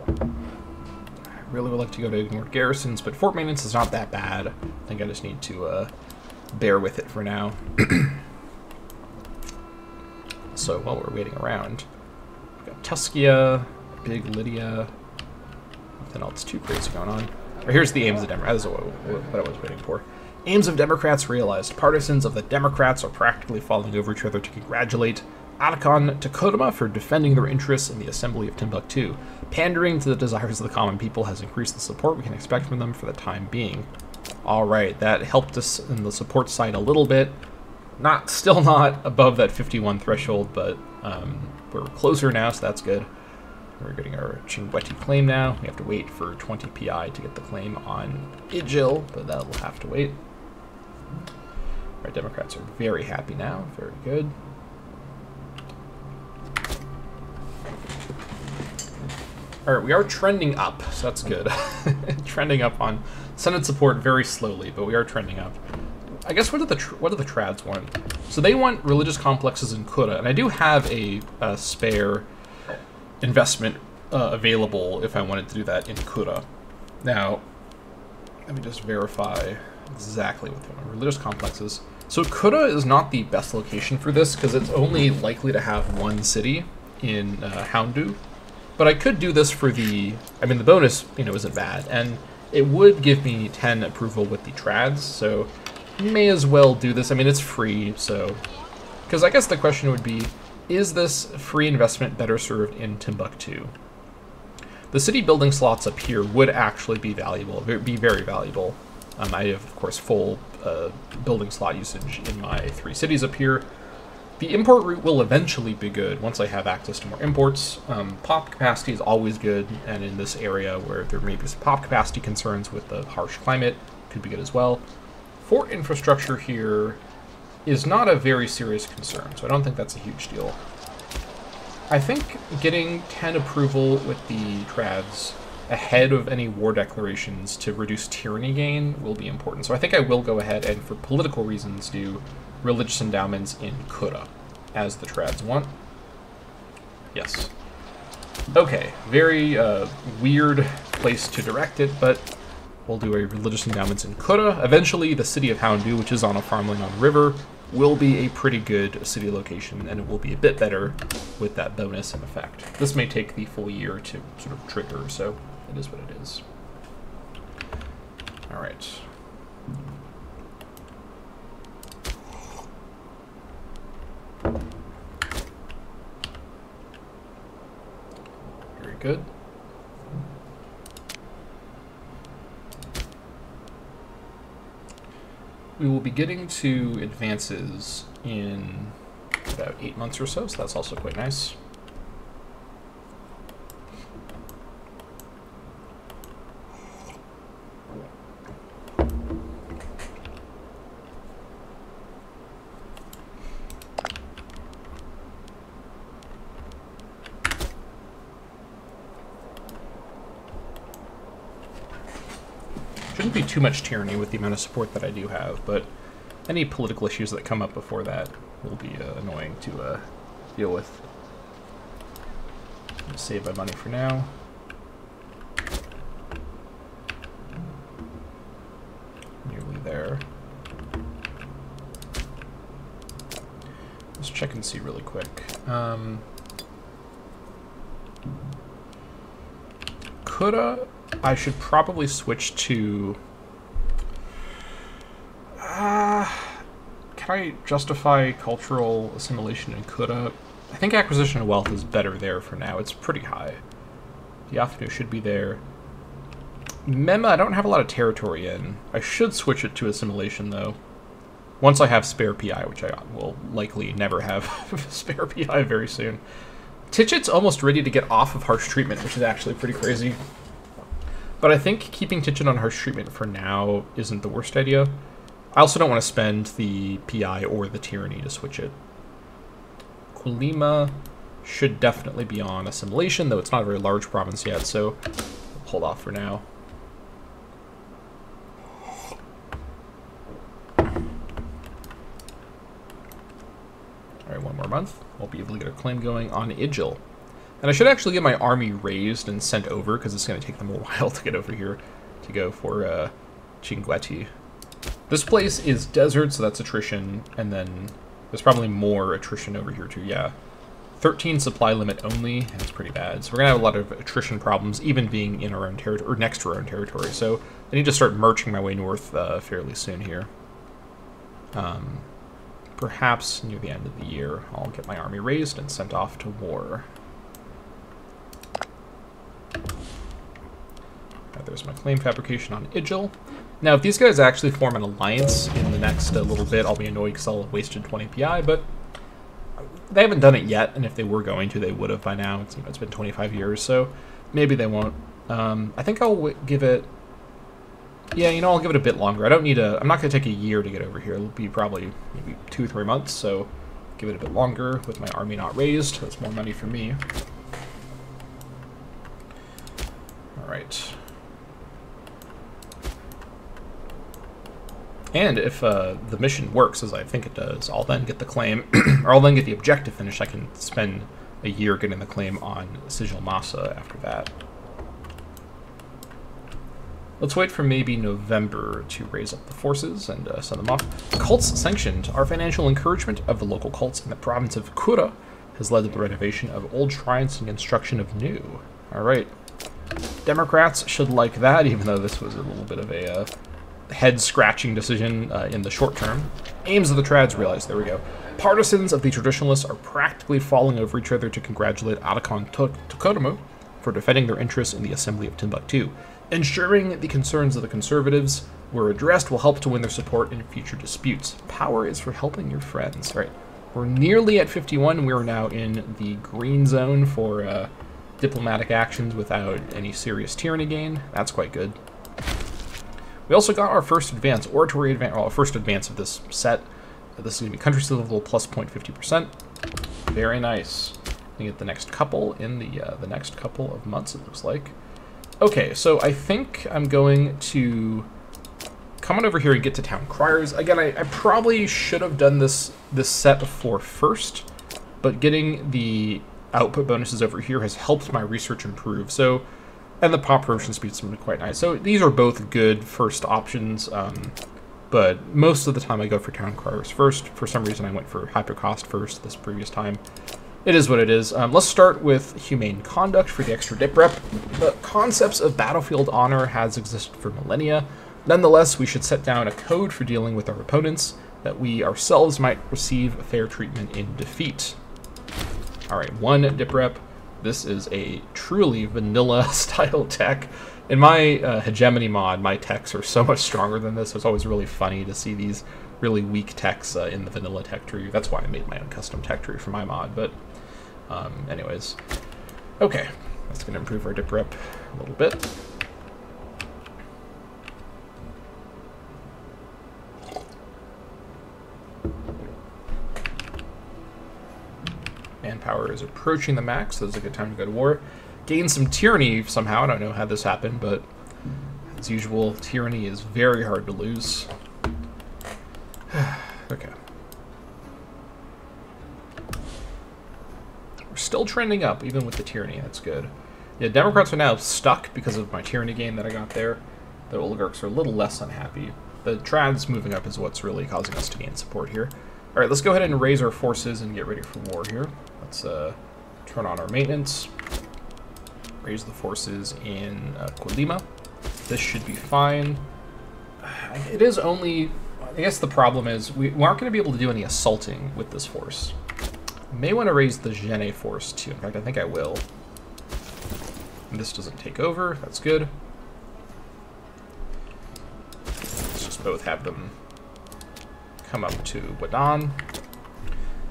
S1: I really would like to go to ignored garrisons, but fort maintenance is not that bad. I think I just need to uh, bear with it for now. so while we're waiting around, we've got Tuscia, Big Lydia, nothing else too crazy going on. Or here's the aims of Democrats. That's what I was waiting for. Aims of Democrats realized. Partisans of the Democrats are practically falling over each other to congratulate Atakan to Kodama for defending their interests in the Assembly of Timbuktu. Pandering to the desires of the common people has increased the support we can expect from them for the time being. Alright, that helped us in the support side a little bit. Not Still not above that 51 threshold, but um, we're closer now, so that's good. We're getting our Chinguetti claim now. We have to wait for 20 PI to get the claim on Ijil, but that will have to wait. Our Democrats are very happy now. Very good. Alright, we are trending up, so that's good. trending up on Senate support very slowly, but we are trending up. I guess what do the what do the trads want? So they want religious complexes in Kura, and I do have a, a spare investment uh, available if I wanted to do that in Kura. Now, let me just verify exactly what they want. Religious complexes. So Kura is not the best location for this because it's only likely to have one city in uh, Houndu, but I could do this for the, I mean, the bonus, you know, isn't bad. And it would give me 10 approval with the trads, so may as well do this. I mean, it's free, so... Because I guess the question would be, is this free investment better served in Timbuktu? The city building slots up here would actually be valuable, be very valuable. Um, I have, of course, full uh, building slot usage in my three cities up here, the import route will eventually be good once I have access to more imports. Um, pop capacity is always good, and in this area where there may be some pop capacity concerns with the harsh climate, could be good as well. Fort infrastructure here is not a very serious concern, so I don't think that's a huge deal. I think getting 10 approval with the trads ahead of any war declarations to reduce tyranny gain will be important. So I think I will go ahead and, for political reasons, do religious endowments in Kura, as the trads want. Yes. Okay, very uh, weird place to direct it, but we'll do a religious endowments in Kura. Eventually, the city of Houndu, which is on a farmland on the river, will be a pretty good city location, and it will be a bit better with that bonus in effect. This may take the full year to sort of trigger, so it is what it is. All right. Very good. We will be getting to advances in about eight months or so, so that's also quite nice. Shouldn't be too much tyranny with the amount of support that I do have, but any political issues that come up before that will be uh, annoying to uh, deal with. Save my money for now. Nearly there. Let's check and see really quick. Um, coulda, I should probably switch to. Uh, can I justify cultural assimilation in Kuta? I think acquisition of wealth is better there for now. It's pretty high. Diaphanu should be there. Mema, I don't have a lot of territory in. I should switch it to assimilation, though. Once I have spare PI, which I will likely never have spare PI very soon. Tichit's almost ready to get off of harsh treatment, which is actually pretty crazy. But I think keeping Tichit on harsh treatment for now isn't the worst idea. I also don't want to spend the PI or the Tyranny to switch it. Kolyma should definitely be on assimilation, though it's not a very large province yet, so we'll hold off for now. Alright, one more month. We'll be able to get a claim going on Igil. And I should actually get my army raised and sent over, because it's going to take them a while to get over here to go for uh, Chinguetti. This place is desert, so that's attrition, and then there's probably more attrition over here too, yeah. 13 supply limit only, and it's pretty bad. So we're gonna have a lot of attrition problems, even being in our own territory, or next to our own territory. So I need to start marching my way north uh, fairly soon here. Um, perhaps near the end of the year, I'll get my army raised and sent off to war. There's my claim fabrication on Igil. Now, if these guys actually form an alliance in the next uh, little bit, I'll be annoyed because I'll have wasted 20 PI, but they haven't done it yet, and if they were going to, they would have by now. It's, you know, it's been 25 years, so maybe they won't. Um, I think I'll give it... Yeah, you know, I'll give it a bit longer. I don't need a... I'm not going to take a year to get over here. It'll be probably maybe two, three months, so give it a bit longer with my army not raised. That's more money for me. All right. And if uh, the mission works, as I think it does, I'll then get the claim, or I'll then get the objective finished. I can spend a year getting the claim on Sijilmasa after that. Let's wait for maybe November to raise up the forces and uh, send them off. Cults sanctioned. Our financial encouragement of the local cults in the province of Kura has led to the renovation of old shrines and construction of new. All right. Democrats should like that, even though this was a little bit of a uh, head-scratching decision uh, in the short term. Aims of the trads realize, there we go. Partisans of the traditionalists are practically falling over each other to congratulate Atakan Tokotomo for defending their interests in the Assembly of Timbuktu. Ensuring the concerns of the conservatives were addressed will help to win their support in future disputes. Power is for helping your friends. Right. We're nearly at 51. We are now in the green zone for uh, diplomatic actions without any serious tyranny gain. That's quite good. We also got our first advance, Oratory advance, well, first advance of this set. This is going to be Country Civil plus 0.50%. Very nice. We get the next couple in the uh, the next couple of months, it looks like. Okay, so I think I'm going to come on over here and get to Town Criers. Again, I, I probably should have done this, this set before first, but getting the output bonuses over here has helped my research improve. So and the pop promotion speed's been quite nice. So these are both good first options, um, but most of the time I go for town criers first. For some reason I went for hypercost first this previous time. It is what it is. Um, let's start with humane conduct for the extra dip rep. The concepts of battlefield honor has existed for millennia. Nonetheless, we should set down a code for dealing with our opponents that we ourselves might receive fair treatment in defeat. Alright, one dip rep. This is a truly vanilla style tech. In my uh, hegemony mod, my techs are so much stronger than this. It's always really funny to see these really weak techs uh, in the vanilla tech tree. That's why I made my own custom tech tree for my mod. But um, anyways, okay, that's to improve our dip rep a little bit. Manpower is approaching the max, so it's a good time to go to war. Gain some tyranny somehow. I don't know how this happened, but as usual, tyranny is very hard to lose. okay. We're still trending up, even with the tyranny. That's good. Yeah, Democrats are now stuck because of my tyranny game that I got there. The oligarchs are a little less unhappy. The trads moving up is what's really causing us to gain support here. All right, let's go ahead and raise our forces and get ready for war here. Let's uh, turn on our maintenance. Raise the forces in uh, Colima. This should be fine. It is only... I guess the problem is we, we aren't going to be able to do any assaulting with this force. May want to raise the Jenne force too. In fact, I think I will. And this doesn't take over. That's good. Let's just both have them come up to Wadan.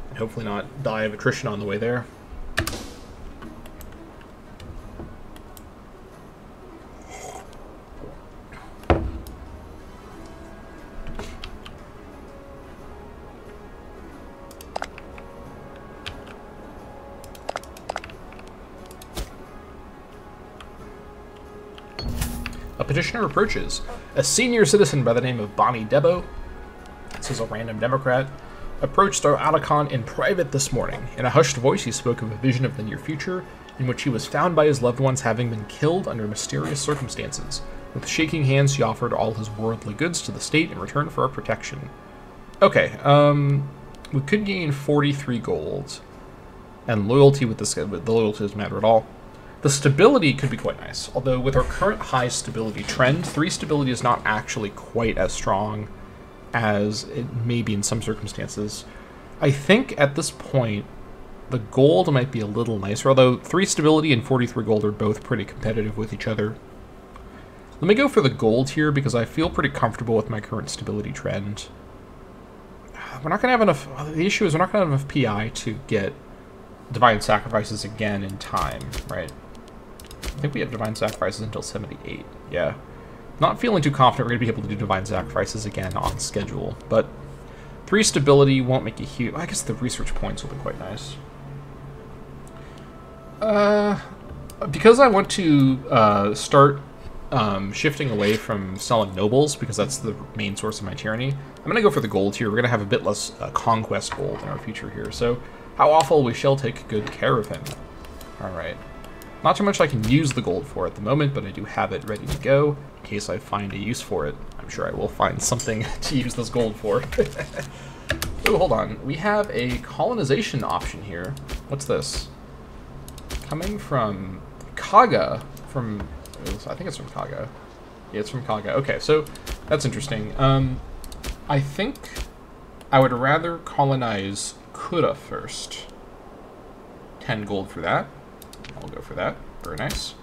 S1: And hopefully not die of attrition on the way there. A petitioner approaches. A senior citizen by the name of Bonnie Debo is a random Democrat, approached our Atakan in private this morning. In a hushed voice, he spoke of a vision of the near future, in which he was found by his loved ones having been killed under mysterious circumstances. With shaking hands, he offered all his worldly goods to the state in return for our protection. Okay, um, we could gain 43 gold, and loyalty with this, the loyalty doesn't matter at all. The stability could be quite nice, although with our current high stability trend, 3 stability is not actually quite as strong as it may be in some circumstances. I think at this point, the gold might be a little nicer, although 3 stability and 43 gold are both pretty competitive with each other. Let me go for the gold here because I feel pretty comfortable with my current stability trend. We're not going to have enough... The issue is we're not going to have enough PI to get Divine Sacrifices again in time, right? I think we have Divine Sacrifices until 78. Yeah. Not feeling too confident we're going to be able to do Divine Sacrifices again on schedule, but 3 stability won't make a huge... I guess the research points will be quite nice. Uh, because I want to uh, start um, shifting away from selling nobles, because that's the main source of my tyranny, I'm going to go for the gold here. We're going to have a bit less uh, conquest gold in our future here. So, how awful we shall take good care of him. Alright. Not too much I can use the gold for at the moment, but I do have it ready to go case I find a use for it. I'm sure I will find something to use this gold for. oh, hold on. We have a colonization option here. What's this? Coming from Kaga, from, I think it's from Kaga. Yeah, it's from Kaga. Okay, so that's interesting. Um, I think I would rather colonize Kuda first. 10 gold for that. I'll go for that. Very nice.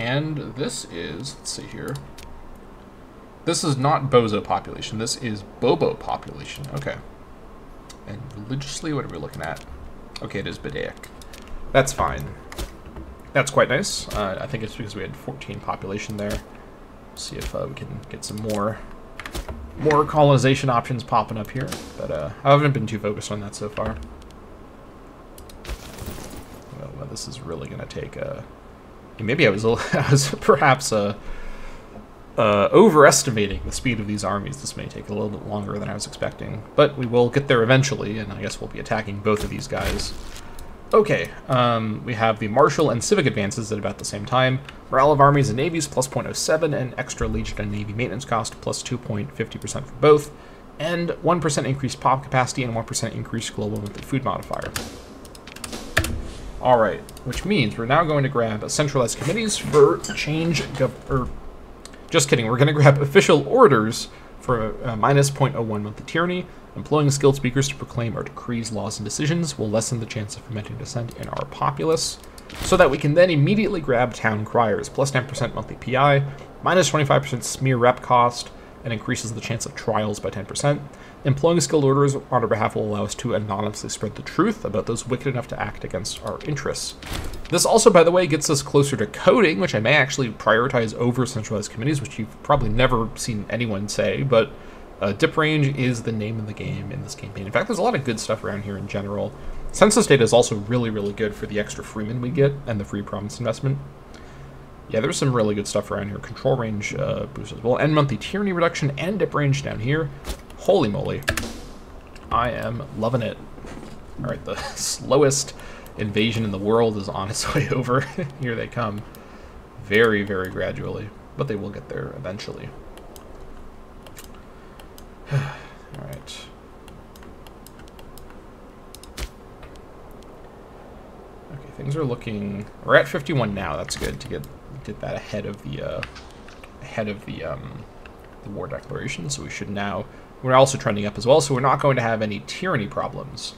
S1: And this is, let's see here. This is not Bozo population. This is Bobo population. Okay. And religiously, what are we looking at? Okay, it is Badaic. That's fine. That's quite nice. Uh, I think it's because we had 14 population there. See if uh, we can get some more more colonization options popping up here. But uh, I haven't been too focused on that so far Well, this is really going to take a... Maybe I was, was perhaps uh, uh, overestimating the speed of these armies. This may take a little bit longer than I was expecting. But we will get there eventually, and I guess we'll be attacking both of these guys. Okay, um, we have the martial and civic advances at about the same time. Morale of armies and navies plus 0.07, and extra legion and navy maintenance cost plus 2.50% for both, and 1% increased pop capacity and 1% increased global monthly food modifier. Alright, which means we're now going to grab a centralized committees for change or Just kidding, we're going to grab official orators for uh, minus 0.01 month of tyranny. Employing skilled speakers to proclaim our decrees, laws, and decisions will lessen the chance of fomenting dissent in our populace, so that we can then immediately grab town criers, plus 10% monthly PI, minus 25% smear rep cost, and increases the chance of trials by 10%. Employing skilled orders on our behalf will allow us to anonymously spread the truth about those wicked enough to act against our interests. This also, by the way, gets us closer to coding, which I may actually prioritize over centralized committees, which you've probably never seen anyone say, but uh, dip range is the name of the game in this campaign. In fact, there's a lot of good stuff around here in general. Census data is also really, really good for the extra freemen we get and the free province investment. Yeah, there's some really good stuff around here. Control range uh, boost as well, and monthly tyranny reduction and dip range down here. Holy moly. I am loving it. Alright, the slowest invasion in the world is on its way over. Here they come. Very, very gradually. But they will get there eventually. Alright. Okay, things are looking... We're at 51 now. That's good to get get that ahead of the uh, ahead of the um, the war declaration. So we should now we're also trending up as well, so we're not going to have any tyranny problems.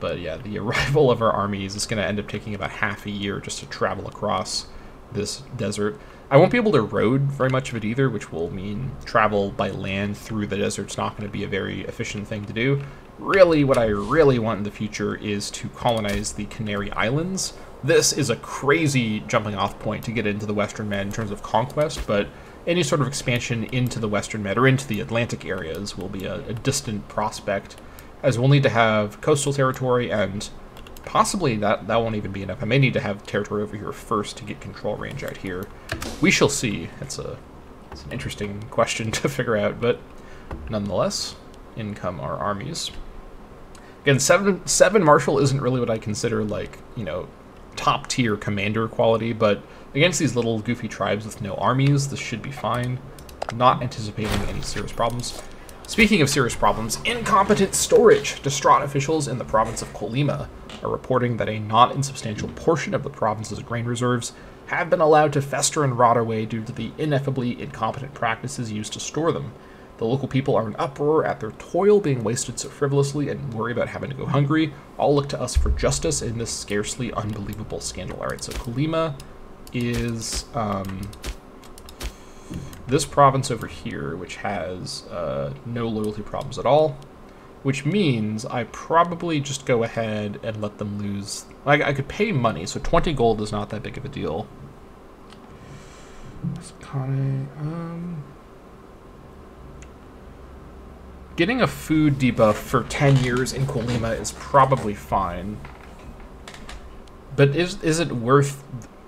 S1: But yeah, the arrival of our armies is going to end up taking about half a year just to travel across this desert. I won't be able to road very much of it either, which will mean travel by land through the desert's not going to be a very efficient thing to do. Really, what I really want in the future is to colonize the Canary Islands. This is a crazy jumping off point to get into the Western Med in terms of conquest, but any sort of expansion into the Western Med or into the Atlantic areas will be a, a distant prospect, as we'll need to have coastal territory and possibly that that won't even be enough. I may need to have territory over here first to get control range out here. We shall see. It's a it's an interesting question to figure out, but nonetheless, in come our armies. Again, seven seven marshal isn't really what I consider like you know top tier commander quality, but Against these little goofy tribes with no armies, this should be fine. Not anticipating any serious problems. Speaking of serious problems, incompetent storage. Distraught officials in the province of Kolyma are reporting that a not insubstantial portion of the province's grain reserves have been allowed to fester and rot away due to the ineffably incompetent practices used to store them. The local people are in uproar at their toil being wasted so frivolously and worry about having to go hungry. All look to us for justice in this scarcely unbelievable scandal. Alright, so Kalima is um, this province over here, which has uh, no loyalty problems at all, which means I probably just go ahead and let them lose. I, I could pay money, so 20 gold is not that big of a deal. Um, getting a food debuff for 10 years in Kolyma is probably fine. But is is it worth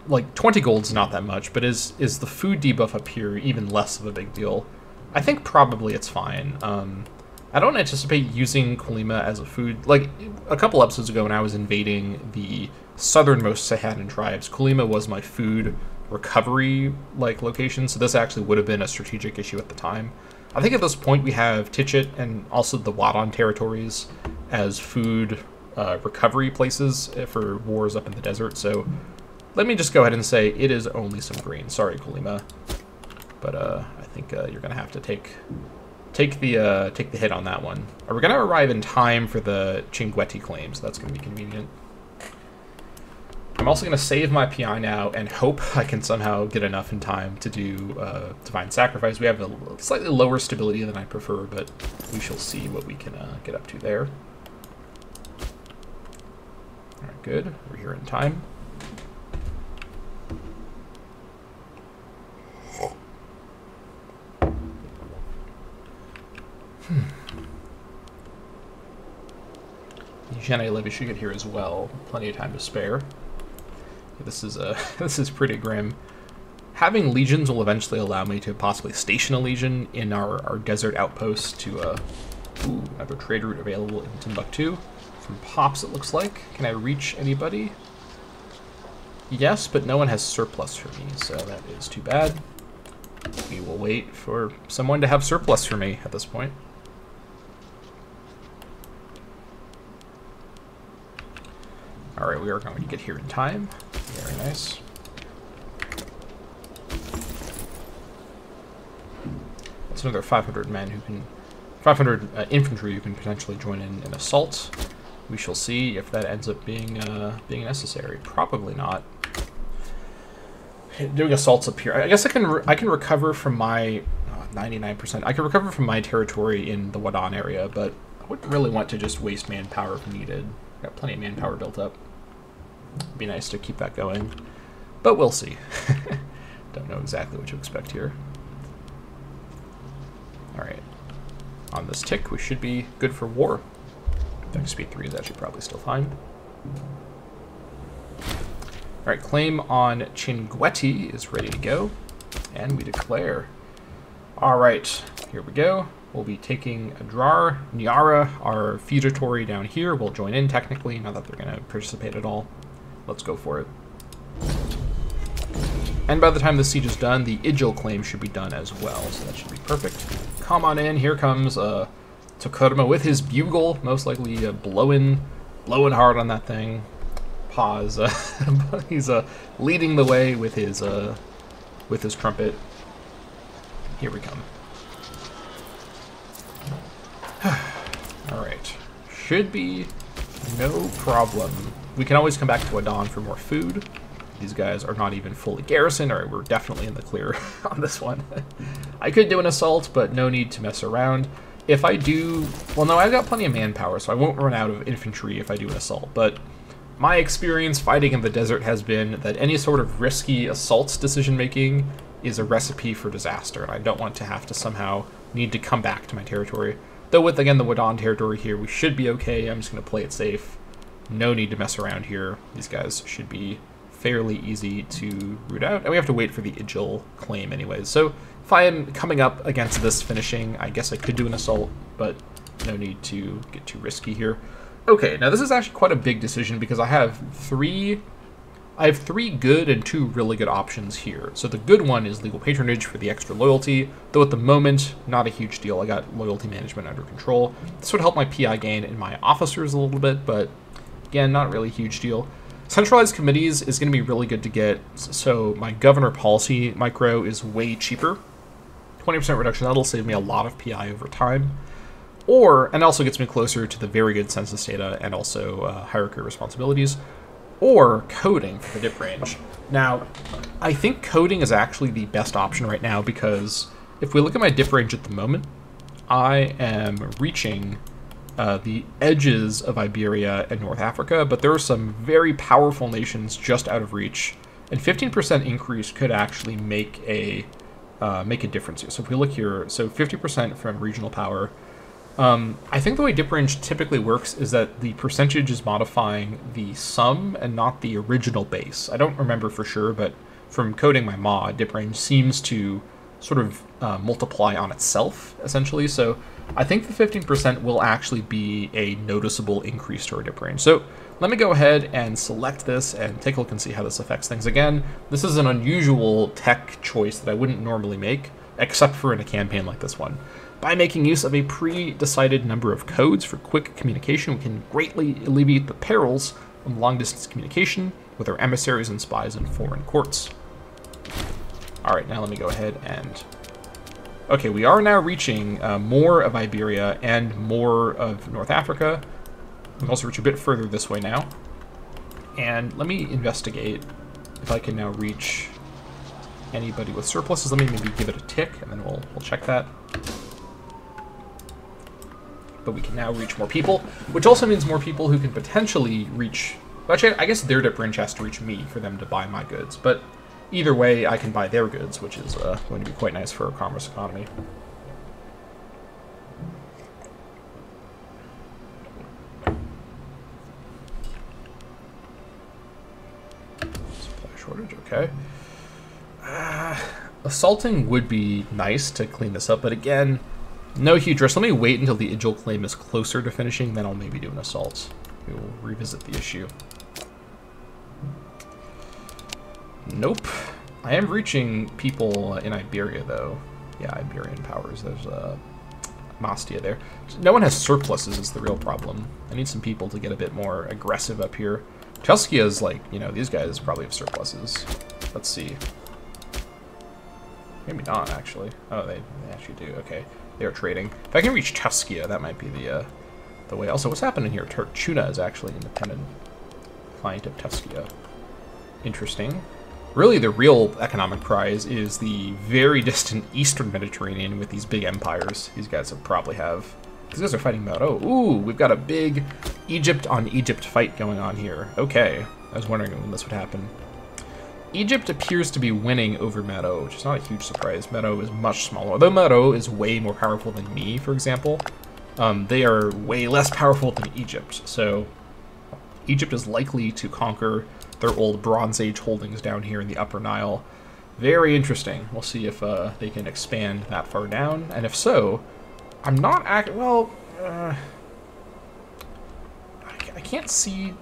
S1: like 20 gold's not that much, but is is the food debuff up here even less of a big deal? I think probably it's fine. Um, I don't anticipate using Kolyma as a food. Like a couple episodes ago when I was invading the southernmost Sahadan tribes, Kolyma was my food recovery like location, so this actually would have been a strategic issue at the time. I think at this point we have Tichit and also the Wadon territories as food uh, recovery places for wars up in the desert, so let me just go ahead and say it is only some green. Sorry, Kolyma. But uh, I think uh, you're gonna have to take take the uh, take the hit on that one. Are we gonna arrive in time for the Chinguetti claims? That's gonna be convenient. I'm also gonna save my PI now and hope I can somehow get enough in time to do uh, Divine Sacrifice. We have a slightly lower stability than I prefer, but we shall see what we can uh, get up to there. All right, good. We're here in time. Hmm. Jenne Levy should get here as well. Plenty of time to spare. This is uh, this is pretty grim. Having legions will eventually allow me to possibly station a legion in our, our desert outpost to uh, ooh, have a trade route available in Timbuktu. From Pops, it looks like. Can I reach anybody? Yes, but no one has surplus for me, so that is too bad. We will wait for someone to have surplus for me at this point. Alright, we are going to get here in time. Nice. That's another 500 men who can, 500 uh, infantry who can potentially join in an assault. We shall see if that ends up being uh, being necessary. Probably not. Doing assaults up here. I guess I can I can recover from my 99%. Uh, I can recover from my territory in the Wadan area, but I wouldn't really want to just waste manpower if needed. Got plenty of manpower built up. It'd be nice to keep that going, but we'll see. Don't know exactly what to expect here. All right. On this tick, we should be good for war. Dex speed 3 is actually probably still fine. All right, claim on Chinguetti is ready to go, and we declare. All right, here we go. We'll be taking Adrar, Nyara, our feudatory down here, We'll join in technically, not that they're going to participate at all. Let's go for it. And by the time the siege is done, the Igil claim should be done as well, so that should be perfect. Come on in, here comes uh, with his bugle, most likely uh, blowing, blowing hard on that thing. Pause. Uh, he's uh, leading the way with his uh, with his trumpet. Here we come. All right, should be no problem. We can always come back to Waddan for more food. These guys are not even fully garrisoned. All right, we're definitely in the clear on this one. I could do an assault, but no need to mess around if I do... Well, no, I've got plenty of manpower, so I won't run out of infantry if I do an assault, but my experience fighting in the desert has been that any sort of risky assault decision-making is a recipe for disaster, and I don't want to have to somehow need to come back to my territory. Though with, again, the Waddan territory here, we should be okay. I'm just going to play it safe. No need to mess around here. These guys should be fairly easy to root out. And we have to wait for the Igil claim anyways. So if I am coming up against this finishing, I guess I could do an assault, but no need to get too risky here. Okay, now this is actually quite a big decision because I have three I have three good and two really good options here. So the good one is legal patronage for the extra loyalty, though at the moment, not a huge deal. I got loyalty management under control. This would help my PI gain and my officers a little bit, but again, not really a huge deal. Centralized committees is going to be really good to get. So my governor policy micro is way cheaper 20% reduction, that'll save me a lot of PI over time. Or, and also gets me closer to the very good census data and also uh, hierarchy responsibilities, or coding for the dip range. Now, I think coding is actually the best option right now because if we look at my dip range at the moment, I am reaching uh, the edges of Iberia and North Africa, but there are some very powerful nations just out of reach, and 15% increase could actually make a uh, make a difference here. So if we look here, so 50% from regional power. Um, I think the way dip range typically works is that the percentage is modifying the sum and not the original base. I don't remember for sure, but from coding my mod, dip range seems to sort of uh, multiply on itself, essentially. So I think the 15% will actually be a noticeable increase to our dip range. So let me go ahead and select this and take a look and see how this affects things. Again, this is an unusual tech choice that I wouldn't normally make, except for in a campaign like this one. By making use of a pre-decided number of codes for quick communication, we can greatly alleviate the perils of long-distance communication with our emissaries and spies in foreign courts. All right, now let me go ahead and... Okay, we are now reaching uh, more of Iberia and more of North Africa, we can also reach a bit further this way now. And let me investigate if I can now reach anybody with surpluses. Let me maybe give it a tick, and then we'll, we'll check that. But we can now reach more people, which also means more people who can potentially reach... Actually, I guess their range has to reach me for them to buy my goods. But either way, I can buy their goods, which is uh, going to be quite nice for our commerce economy. shortage, okay. Uh, assaulting would be nice to clean this up, but again, no huge risk. Let me wait until the Igil claim is closer to finishing, then I'll maybe do an assault. We will revisit the issue. Nope. I am reaching people in Iberia, though. Yeah, Iberian powers. There's uh, Mastia there. No one has surpluses is the real problem. I need some people to get a bit more aggressive up here. Tuskia's like, you know, these guys probably have surpluses. Let's see. Maybe not, actually. Oh, they, they actually do. Okay. They are trading. If I can reach Tuskia, that might be the uh, the way. Also, what's happening here? Turchuna is actually an independent client of Tuskia. Interesting. Really, the real economic prize is the very distant eastern Mediterranean with these big empires. These guys have probably have... These guys are fighting about... Oh, ooh, we've got a big Egypt on Egypt fight going on here. Okay. I was wondering when this would happen. Egypt appears to be winning over Meadow, which is not a huge surprise. Meadow is much smaller. Although Meadow is way more powerful than me, for example, um, they are way less powerful than Egypt. So Egypt is likely to conquer their old Bronze Age holdings down here in the Upper Nile. Very interesting. We'll see if uh, they can expand that far down, and if so, I'm not act well. Uh, I, can't see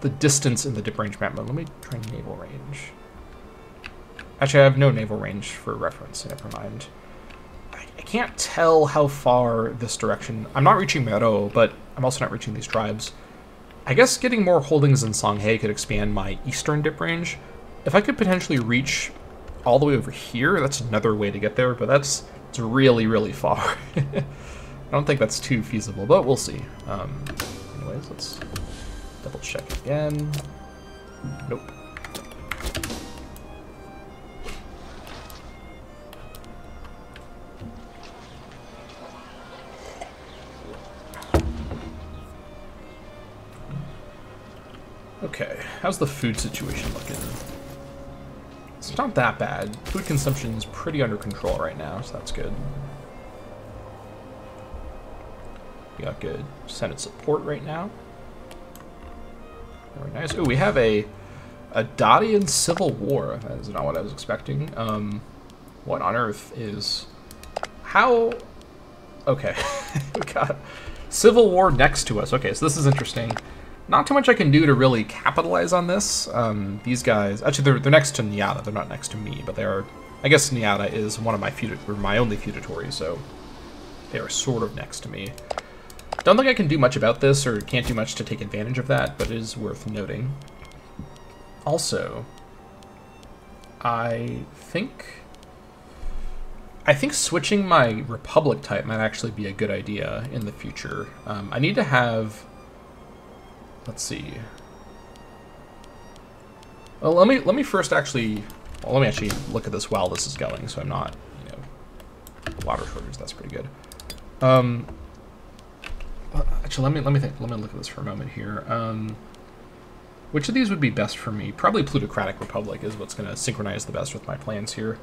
S1: the distance in the dip range map, but let me try naval range. Actually, I have no naval range for reference, never mind. I, I can't tell how far this direction... I'm not reaching Meadow, but I'm also not reaching these tribes. I guess getting more holdings in Songhai could expand my eastern dip range. If I could potentially reach all the way over here, that's another way to get there, but that's it's really, really far. I don't think that's too feasible, but we'll see. Um, anyways, let's double check again. Nope. Okay, how's the food situation looking? It's not that bad. Food consumption is pretty under control right now, so that's good. We got good Senate support right now. Very nice. Oh, we have a a Dadian civil war. That is not what I was expecting. Um, what on earth is how? Okay, we got civil war next to us. Okay, so this is interesting not too much I can do to really capitalize on this. Um, these guys, actually, they're, they're next to Niata. They're not next to me, but they are. I guess Niata is one of my feud, or my only feudatory, so they are sort of next to me. Don't think I can do much about this, or can't do much to take advantage of that, but it is worth noting. Also, I think I think switching my Republic type might actually be a good idea in the future. Um, I need to have Let's see. Well, let me let me first actually. Well, let me actually look at this while this is going, so I'm not, you know, water shortage. That's pretty good. Um. Actually, let me let me think. Let me look at this for a moment here. Um. Which of these would be best for me? Probably Plutocratic Republic is what's going to synchronize the best with my plans here.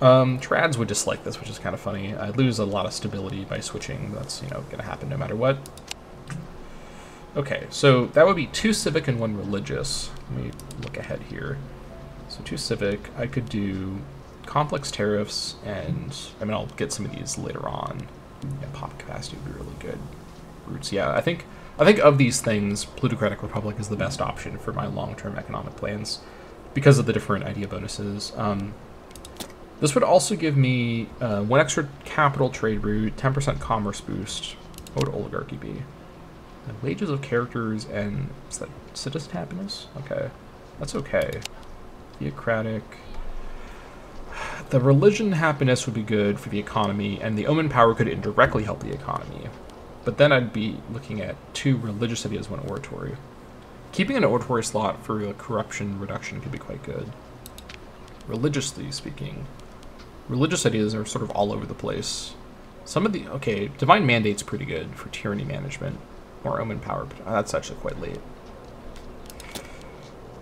S1: Um, Trads would dislike this, which is kind of funny. I'd lose a lot of stability by switching. That's, you know, going to happen no matter what. Okay, so that would be two civic and one religious. Let me look ahead here. So two civic, I could do complex tariffs, and I mean, I'll get some of these later on. Yeah, pop capacity would be really good. Roots, yeah, I think I think of these things, Plutocratic Republic is the best option for my long-term economic plans because of the different idea bonuses. Um, this would also give me uh, one extra capital trade route, 10% commerce boost. What would oligarchy be? Wages of characters and citizen happiness? Okay. That's okay. Theocratic. The religion happiness would be good for the economy, and the omen power could indirectly help the economy. But then I'd be looking at two religious ideas, one oratory. Keeping an oratory slot for corruption reduction could be quite good. Religiously speaking, religious ideas are sort of all over the place. Some of the okay, divine mandate's pretty good for tyranny management. More Omen Power. Uh, that's actually quite late.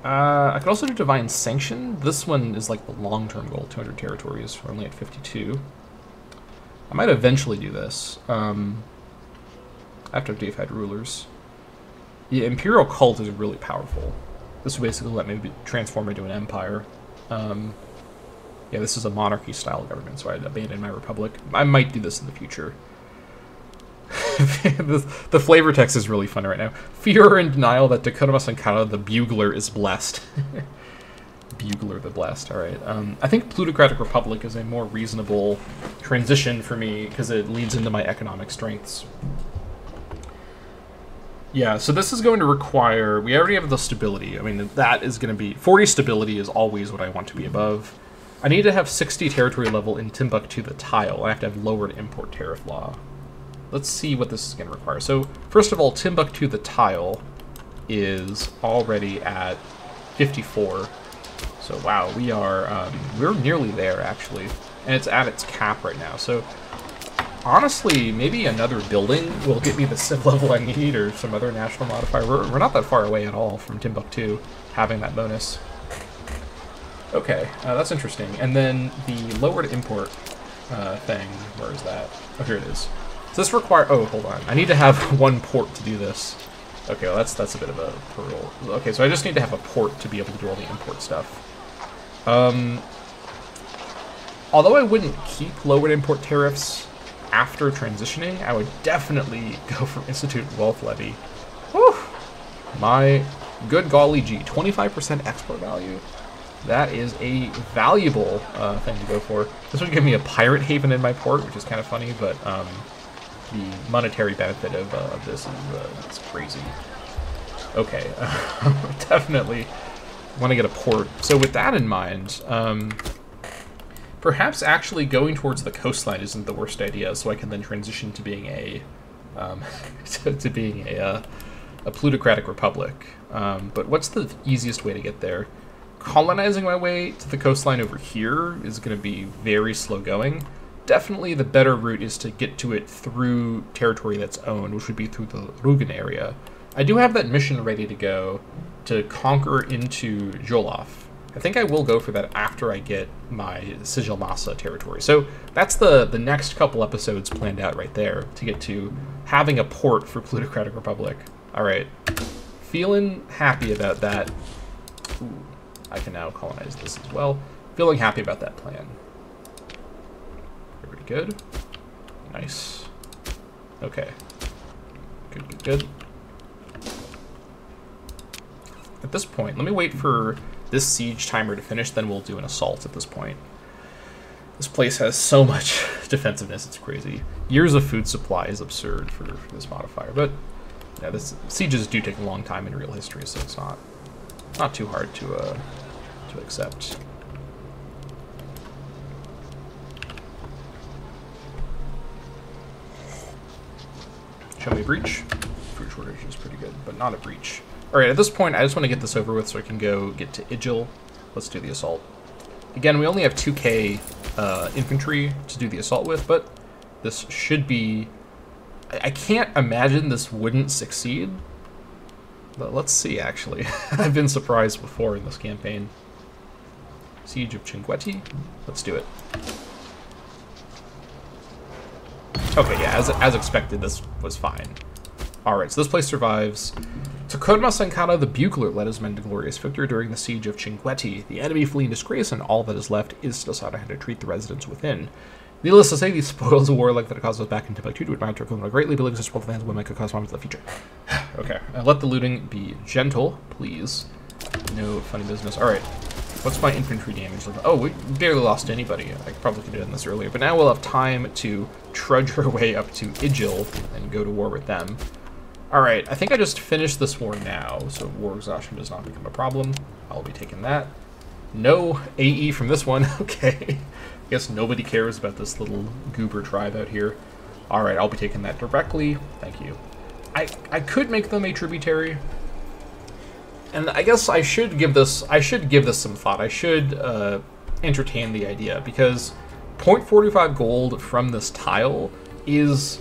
S1: Uh, I could also do Divine Sanction. This one is like the long-term goal, 200 territories. We're only at 52. I might eventually do this. Um, after deified rulers. The Imperial Cult is really powerful. This would basically let me transform into an empire. Um, yeah, this is a monarchy-style government, so I'd abandon my republic. I might do this in the future. the, the, flavor text is really fun right now. Fear and denial that Dakota Sankara, the bugler, is blessed. bugler the blessed, alright. Um, I think Plutocratic Republic is a more reasonable transition for me because it leads into my economic strengths. Yeah, so this is going to require... We already have the stability. I mean, that is going to be... 40 stability is always what I want to be above. I need to have 60 territory level in Timbuktu the tile. I have to have lowered import tariff law. Let's see what this is going to require. So, first of all, Timbuktu the tile is already at 54. So, wow, we are, um, we're nearly there, actually. And it's at its cap right now. So, honestly, maybe another building will get me the civ level I need or some other national modifier. We're, we're not that far away at all from Timbuktu having that bonus. Okay, uh, that's interesting. And then the lowered import uh, thing, where is that? Oh, here it is. This require? Oh, hold on. I need to have one port to do this. Okay, well that's that's a bit of a pearl. Okay, so I just need to have a port to be able to do all the import stuff. Um, although I wouldn't keep lowered import tariffs after transitioning, I would definitely go for Institute Wealth Levy. Whew! My good golly gee, 25% export value. That is a valuable uh, thing to go for. This would give me a pirate haven in my port, which is kind of funny, but um, the monetary benefit of, uh, this is uh, it's crazy. Okay, definitely want to get a port. So with that in mind, um, perhaps actually going towards the coastline isn't the worst idea, so I can then transition to being a um, to, to, being a, uh, a plutocratic republic. Um, but what's the easiest way to get there? colonizing my way to the coastline over here is going to be very slow going. Definitely the better route is to get to it through territory that's owned, which would be through the Rugen area. I do have that mission ready to go to conquer into Zholof. I think I will go for that after I get my Sijilmasa territory. So that's the, the next couple episodes planned out right there to get to having a port for Plutocratic Republic. All right, feeling happy about that. Ooh. I can now colonize this as well. Feeling happy about that plan. Good. Nice. Okay. Good, good, good. At this point, let me wait for this siege timer to finish, then we'll do an assault at this point. This place has so much defensiveness, it's crazy. Years of food supply is absurd for, for this modifier, but yeah, this sieges do take a long time in real history, so it's not not too hard to uh, to accept. Show me breach. Fruit shortage is pretty good, but not a breach. Alright, at this point, I just want to get this over with so I can go get to Idjil. Let's do the assault. Again, we only have 2k uh, infantry to do the assault with, but this should be... I can't imagine this wouldn't succeed. But let's see, actually. I've been surprised before in this campaign. Siege of Chinguetti. Let's do it. Okay, yeah, as, as expected, this was fine. Alright, so this place survives. Takodma Sankara the Bugler led his men to glorious victory during the siege of Chinguetti. The enemy flee in disgrace, and all that is left is to decide how to treat the residents within. Needless to say, these spoils of war like that it caused us back in Timbuktu would amount to greatly, but to spoil the lands women could cause harm to the future. okay, uh, let the looting be gentle, please. No funny business. Alright, What's my infantry damage? Oh, we barely lost anybody. I probably could have done this earlier, but now we'll have time to trudge our way up to Idjil and go to war with them. Alright, I think I just finished this war now, so war exhaustion does not become a problem. I'll be taking that. No AE from this one, okay. I guess nobody cares about this little goober tribe out here. Alright, I'll be taking that directly. Thank you. I, I could make them a tributary, and I guess I should give this I should give this some thought. I should uh, entertain the idea because 0.45 gold from this tile is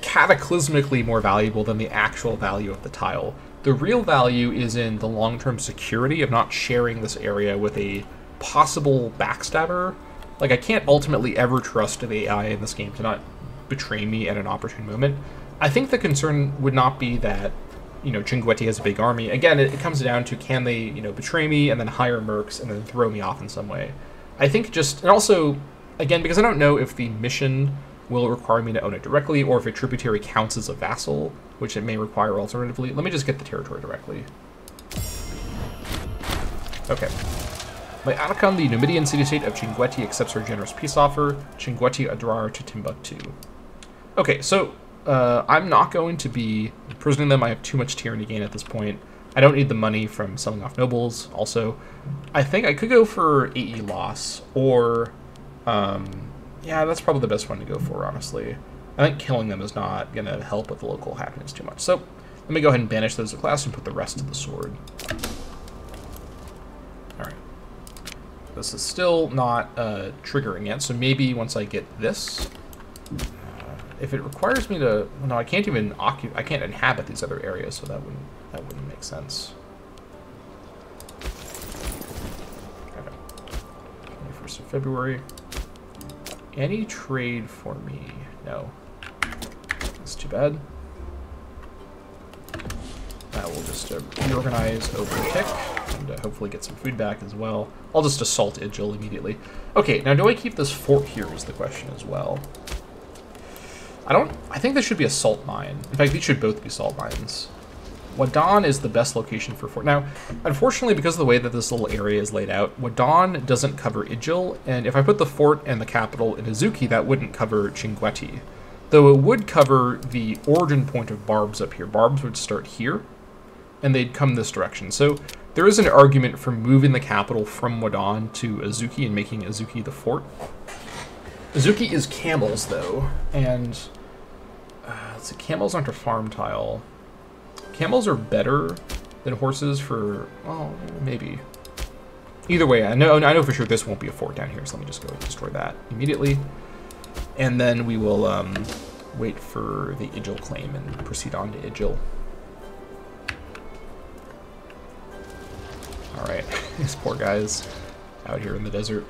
S1: cataclysmically more valuable than the actual value of the tile. The real value is in the long-term security of not sharing this area with a possible backstabber. Like, I can't ultimately ever trust the AI in this game to not betray me at an opportune moment. I think the concern would not be that you know, Chinguetti has a big army. Again, it, it, comes down to can they, you know, betray me and then hire mercs and then throw me off in some way. I think just, and also, again, because I don't know if the mission will require me to own it directly or if a tributary counts as a vassal, which it may require alternatively. Let me just get the territory directly. Okay. My Arakan, the Numidian city-state of Chinguetti, accepts her generous peace offer. Chinguetti Adrar to Timbuktu. Okay, so uh, I'm not going to be imprisoning them. I have too much tyranny gain at this point. I don't need the money from selling off nobles. Also, I think I could go for AE loss or, um, yeah, that's probably the best one to go for, honestly. I think killing them is not going to help with the local happiness too much. So let me go ahead and banish those to class and put the rest to the sword. Alright. This is still not uh, triggering yet, so maybe once I get this, if it requires me to, no, I can't even occupy, I can't inhabit these other areas, so that wouldn't, that wouldn't make sense. Okay. 21st of February. Any trade for me? No. That's too bad. I will just uh, reorganize over tick and uh, hopefully get some food back as well. I'll just assault Idjil immediately. Okay, now do I keep this fort here is the question as well. I don't... I think this should be a salt mine. In fact, these should both be salt mines. Wadon is the best location for fort. Now, unfortunately, because of the way that this little area is laid out, Wadon doesn't cover Idjil, and if I put the fort and the capital in Azuki, that wouldn't cover Chinguetti. Though it would cover the origin point of Barbs up here. Barbs would start here, and they'd come this direction. So there is an argument for moving the capital from Wadon to Azuki and making Azuki the fort. Azuki is camels, though, and uh, see, camels aren't a farm tile. Camels are better than horses for, well, maybe. Either way, I know I know for sure this won't be a fort down here, so let me just go destroy that immediately. And then we will um, wait for the Idjil claim and proceed on to Idjil. Alright, these poor guys out here in the desert.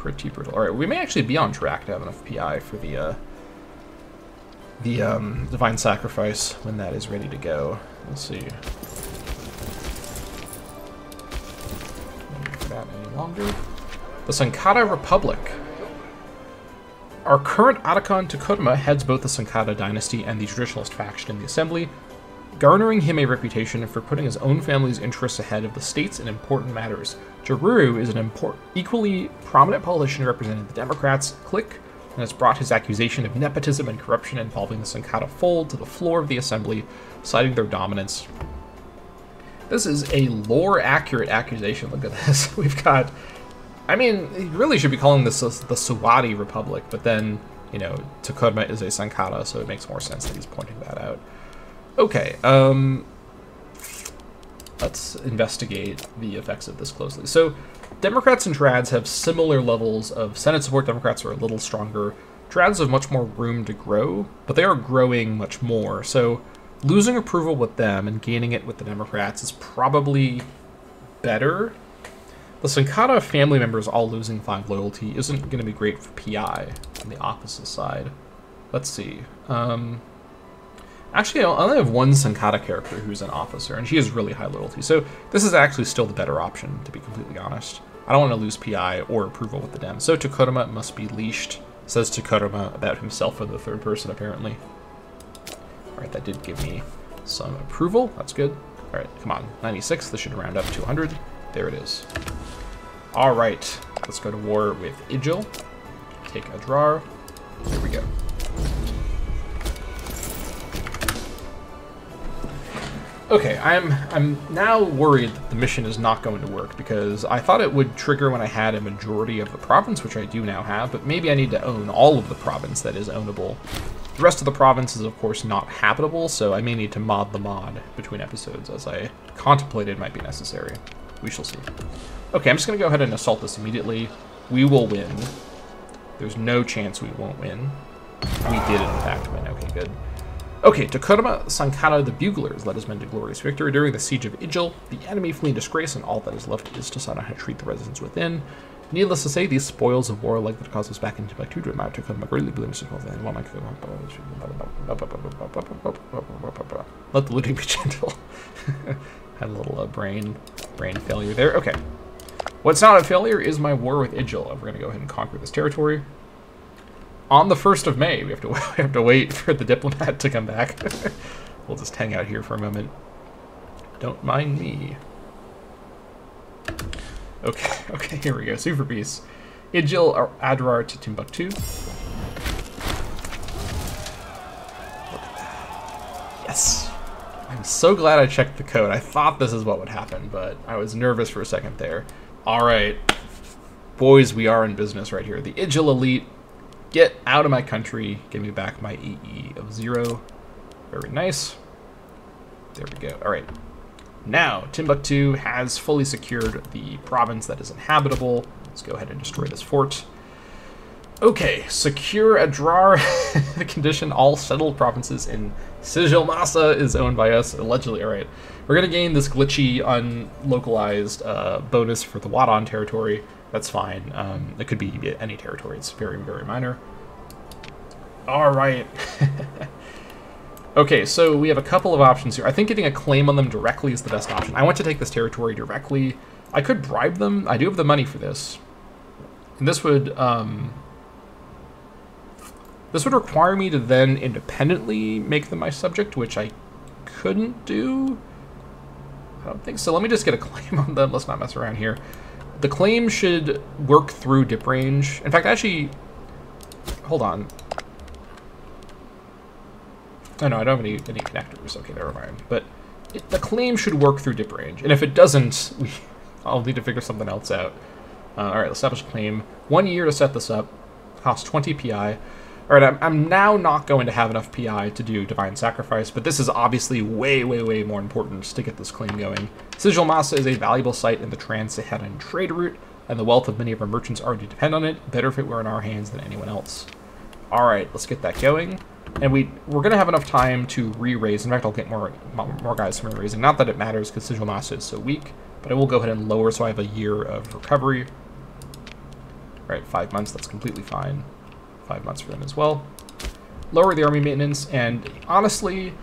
S1: Pretty brutal. Alright, we may actually be on track to have enough PI for the, uh, the um, Divine Sacrifice when that is ready to go. Let's see. that any longer. The Sankata Republic. Our current Archon Takotama heads both the Sankata dynasty and the traditionalist faction in the assembly, garnering him a reputation for putting his own family's interests ahead of the state's in important matters. Jururu is an equally prominent politician representing the Democrats' clique and has brought his accusation of nepotism and corruption involving the Sankata fold to the floor of the assembly, citing their dominance. This is a lore-accurate accusation. Look at this. We've got... I mean, he really should be calling this the Suwadi Republic, but then, you know, Takotama is a Sankata, so it makes more sense that he's pointing that out. Okay, um, let's investigate the effects of this closely. So, Democrats and Trads have similar levels of Senate support. Democrats are a little stronger. Trads have much more room to grow, but they are growing much more. So, losing approval with them and gaining it with the Democrats is probably better. The Sankata family members all losing 5 loyalty isn't going to be great for PI on the opposite side. Let's see. Um, Actually, I only have one Sankata character who's an officer, and she has really high loyalty. So this is actually still the better option, to be completely honest. I don't want to lose PI or approval with the Dem. So Takotama must be leashed, says Takotama about himself in the third person, apparently. Alright, that did give me some approval. That's good. Alright, come on. 96. This should round up to 100. There it is. Alright, let's go to war with Idjil. Take Adrar. Here we go. Okay, I'm I'm now worried that the mission is not going to work because I thought it would trigger when I had a majority of the province, which I do now have, but maybe I need to own all of the province that is ownable. The rest of the province is, of course, not habitable, so I may need to mod the mod between episodes, as I contemplated might be necessary. We shall see. Okay, I'm just to go ahead and assault this immediately. We will win. There's no chance we won't win. We did, in fact, win. Okay, good. Okay, Takotama Sankata the Buglers led his men to glorious victory during the siege of Idjil. The enemy flee in disgrace, and all that is left is to to treat the residents within. Needless to say, these spoils of war like that cause us back into my Takotama greatly blames himself and one Let the looting be gentle. Had a little uh, brain brain failure there. Okay. What's not a failure is my war with Idjil. We're going to go ahead and conquer this territory on the 1st of May. We have to, we have to wait for the diplomat to come back. we'll just hang out here for a moment. Don't mind me. Okay, okay, here we go. Super Beast. Idjil Adrar to Timbuktu. Yes. I'm so glad I checked the code. I thought this is what would happen, but I was nervous for a second there. All right. Boys, we are in business right here. The Idjil Elite, get out of my country. Give me back my EE of zero. Very nice. There we go. All right. Now, Timbuktu has fully secured the province that is inhabitable. Let's go ahead and destroy this fort. Okay, secure Adrar. the condition all settled provinces in Sijilmasa is owned by us, allegedly. Alright, we're going to gain this glitchy, unlocalized uh, bonus for the Wadon territory. That's fine. Um, it could be any territory. It's very, very minor. Alright. okay, so we have a couple of options here. I think getting a claim on them directly is the best option. I want to take this territory directly. I could bribe them. I do have the money for this. And this would... Um, this would require me to then independently make them my subject, which I couldn't do. I don't think so. Let me just get a claim on them. Let's not mess around here. The claim should work through dip range. In fact, actually, hold on. Oh no, I don't have any, any connectors. Okay, never mind. But it, the claim should work through dip range. And if it doesn't, we, I'll need to figure something else out. Uh, all right, let's establish claim. One year to set this up. Cost 20 PI. Alright, I'm, I'm now not going to have enough PI to do Divine Sacrifice, but this is obviously way, way, way more important to get this claim going. Sijilmasa is a valuable site in the Trans-Saharan trade route, and the wealth of many of our merchants already depend on it. Better if it were in our hands than anyone else. Alright, let's get that going. And we, we're going to have enough time to re-raise. In fact, I'll get more more guys from re-raising. Not that it matters, because Sijilmasa is so weak, but I will go ahead and lower so I have a year of recovery. Alright, five months, that's completely fine five months for them as well. Lower the army maintenance, and honestly,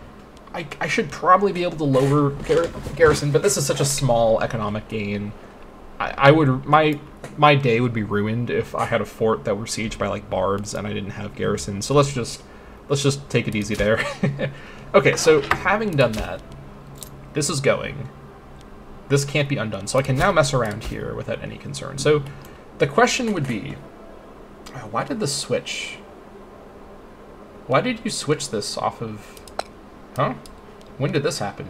S1: I, I should probably be able to lower gar garrison, but this is such a small economic gain. I, I would my my day would be ruined if I had a fort that were sieged by like barbs and I didn't have garrison. So let's just let's just take it easy there. okay, so having done that, this is going. This can't be undone, so I can now mess around here without any concern. So the question would be, why did this switch? Why did you switch this off of... Huh? When did this happen?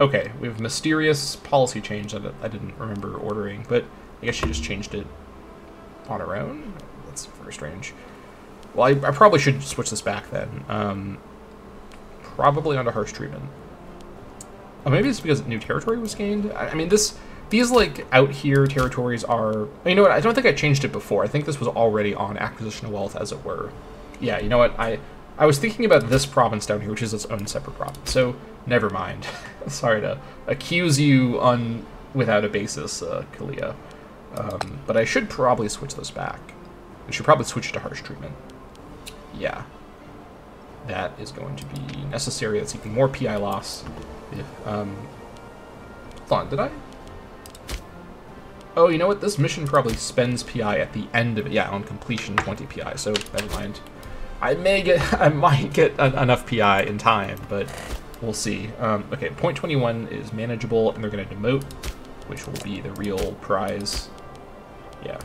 S1: Okay, we have mysterious policy change that I didn't remember ordering, but I guess she just changed it on her own? That's very strange. Well, I, I probably should switch this back then. Um, probably onto harsh treatment. Oh, maybe it's because new territory was gained? I, I mean, this these, like, out here territories are... You know what, I don't think I changed it before. I think this was already on Acquisition of Wealth, as it were. Yeah, you know what, I... I was thinking about this province down here, which is its own separate province, so never mind. Sorry to accuse you on without a basis, uh, Kalia. Um, but I should probably switch those back. We should probably switch to harsh treatment. Yeah. That is going to be necessary. That's even more PI loss. Um, hold on, did I? Oh, you know what? This mission probably spends PI at the end of it. Yeah, on completion, 20 PI, so never mind. I may get, I might get enough PI in time, but we'll see. Um, okay, point 21 is manageable, and they're going to demote, which will be the real prize. Yeah.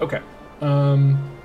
S1: Okay. Um,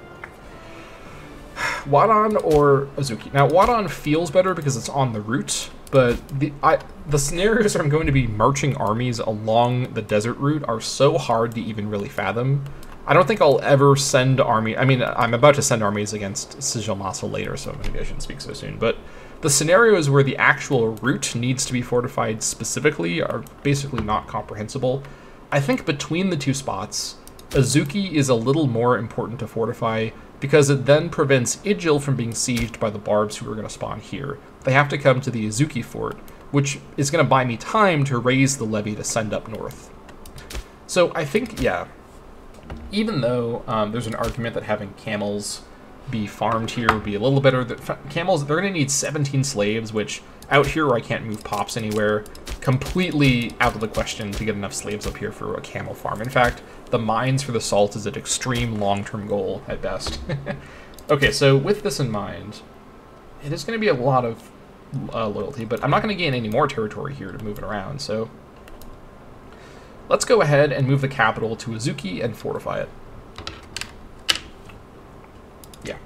S1: Wadon or Azuki. Now, Wadon feels better because it's on the route, but the I, the scenarios I'm going to be marching armies along the desert route are so hard to even really fathom. I don't think I'll ever send army. I mean, I'm about to send armies against Sijilmasa later, so maybe I shouldn't speak so soon. But the scenarios where the actual route needs to be fortified specifically are basically not comprehensible. I think between the two spots, Azuki is a little more important to fortify because it then prevents Idjil from being sieged by the barbs who are going to spawn here they have to come to the Azuki fort, which is going to buy me time to raise the levy to send up north. So I think, yeah, even though um, there's an argument that having camels be farmed here would be a little better, that camels, they're going to need 17 slaves, which out here where I can't move pops anywhere, completely out of the question to get enough slaves up here for a camel farm. In fact, the mines for the salt is an extreme long-term goal at best. okay, so with this in mind, it is going to be a lot of uh, loyalty, but I'm not going to gain any more territory here to move it around, so... Let's go ahead and move the capital to Azuki and fortify it. Yeah.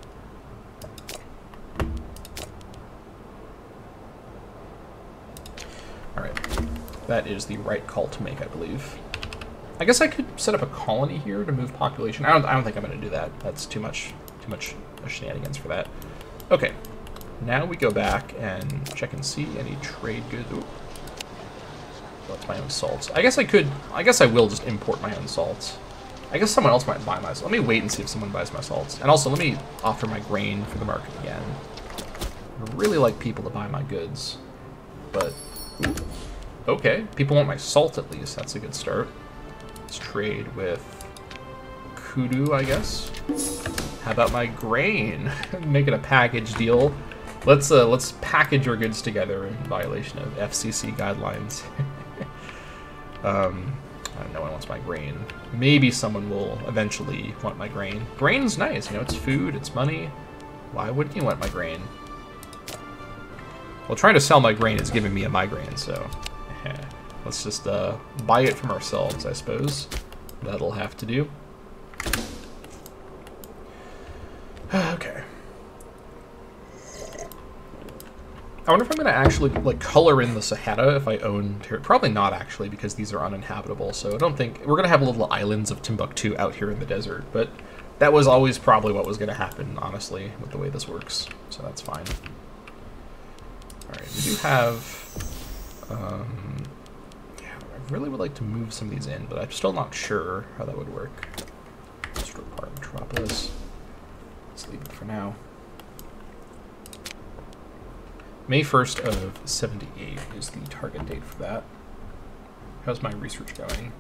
S1: Alright. That is the right call to make, I believe. I guess I could set up a colony here to move population. I don't, I don't think I'm going to do that. That's too much, too much shenanigans for that. Okay. Now we go back and check and see any trade goods. Ooh. That's my own salts. I guess I could, I guess I will just import my own salts. I guess someone else might buy my salt. Let me wait and see if someone buys my salts. And also, let me offer my grain for the market again. I really like people to buy my goods. But, okay. People want my salt at least. That's a good start. Let's trade with Kudu, I guess. How about my grain? Make it a package deal. Let's uh, let's package our goods together in violation of FCC guidelines. um, no one wants my grain. Maybe someone will eventually want my grain. Grain's nice, you know, it's food, it's money. Why wouldn't you want my grain? Well, trying to sell my grain is giving me a migraine, so let's just uh, buy it from ourselves, I suppose. That'll have to do. okay. I wonder if I'm going to actually like color in the Sahara if I own here Probably not actually because these are uninhabitable. So I don't think we're going to have little islands of Timbuktu out here in the desert. But that was always probably what was going to happen, honestly, with the way this works. So that's fine. All right, we do have. Um, yeah, I really would like to move some of these in, but I'm still not sure how that would work. Let's require Metropolis. Let's leave it for now. May 1st of 78 is the target date for that. How's my research going?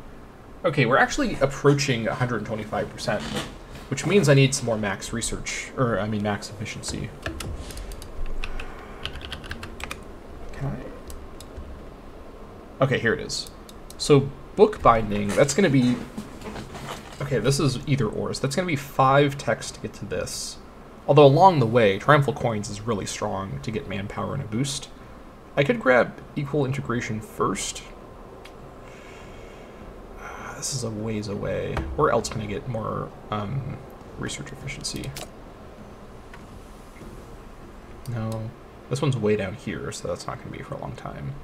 S1: Okay, we're actually approaching 125%, which means I need some more max research, or I mean max efficiency. I? Okay, here it is. So bookbinding, that's going to be... Okay, this is either or. So that's going to be five texts to get to this. Although along the way, Triumphal Coins is really strong to get manpower and a boost. I could grab Equal Integration first. Uh, this is a ways away. Where else can I get more um, research efficiency? No. This one's way down here, so that's not going to be for a long time.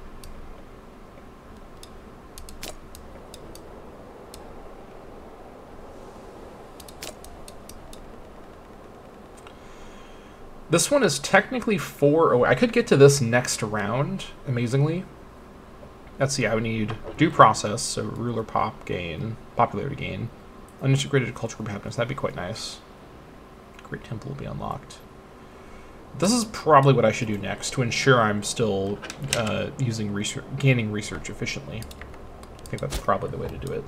S1: This one is technically four away. I could get to this next round, amazingly. Let's see, I would need due process, so ruler pop gain, popularity gain, unintegrated cultural happiness. That'd be quite nice. Great Temple will be unlocked. This is probably what I should do next to ensure I'm still uh, using research, gaining research efficiently. I think that's probably the way to do it.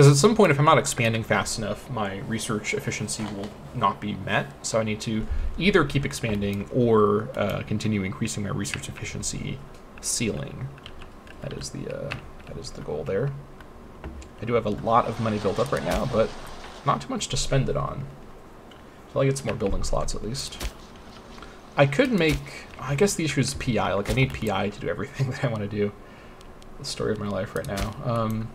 S1: Because at some point, if I'm not expanding fast enough, my research efficiency will not be met. So I need to either keep expanding or uh, continue increasing my research efficiency ceiling. That is the uh, that is the goal there. I do have a lot of money built up right now, but not too much to spend it on. So I get some more building slots at least. I could make, I guess the issue is PI. Like I need PI to do everything that I want to do. The story of my life right now. Um,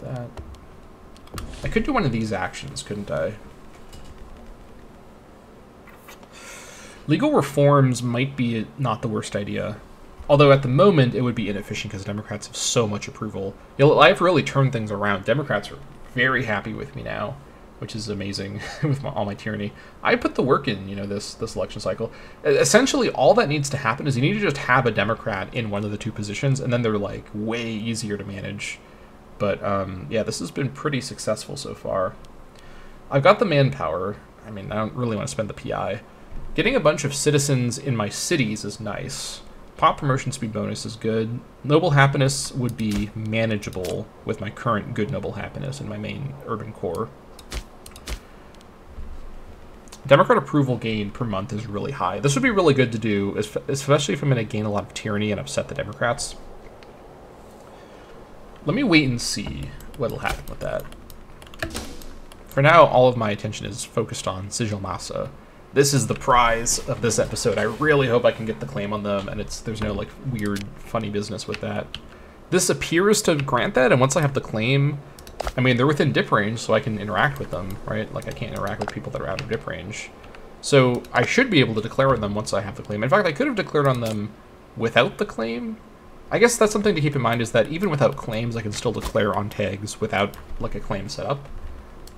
S1: that. I could do one of these actions, couldn't I? Legal reforms might be not the worst idea. Although at the moment it would be inefficient because Democrats have so much approval. I've really turned things around. Democrats are very happy with me now, which is amazing with my, all my tyranny. I put the work in, you know, this this election cycle. Essentially, all that needs to happen is you need to just have a Democrat in one of the two positions, and then they're like way easier to manage. But um, yeah, this has been pretty successful so far. I've got the manpower. I mean, I don't really want to spend the PI. Getting a bunch of citizens in my cities is nice. Pop promotion speed bonus is good. Noble happiness would be manageable with my current good noble happiness in my main urban core. Democrat approval gain per month is really high. This would be really good to do, especially if I'm going to gain a lot of tyranny and upset the Democrats. Let me wait and see what'll happen with that. For now, all of my attention is focused on Sijilmasa. This is the prize of this episode. I really hope I can get the claim on them, and it's there's no like weird, funny business with that. This appears to grant that, and once I have the claim, I mean, they're within dip range, so I can interact with them, right? Like, I can't interact with people that are out of dip range. So I should be able to declare on them once I have the claim. In fact, I could have declared on them without the claim. I guess that's something to keep in mind is that even without claims, I can still declare on tags without like a claim set up,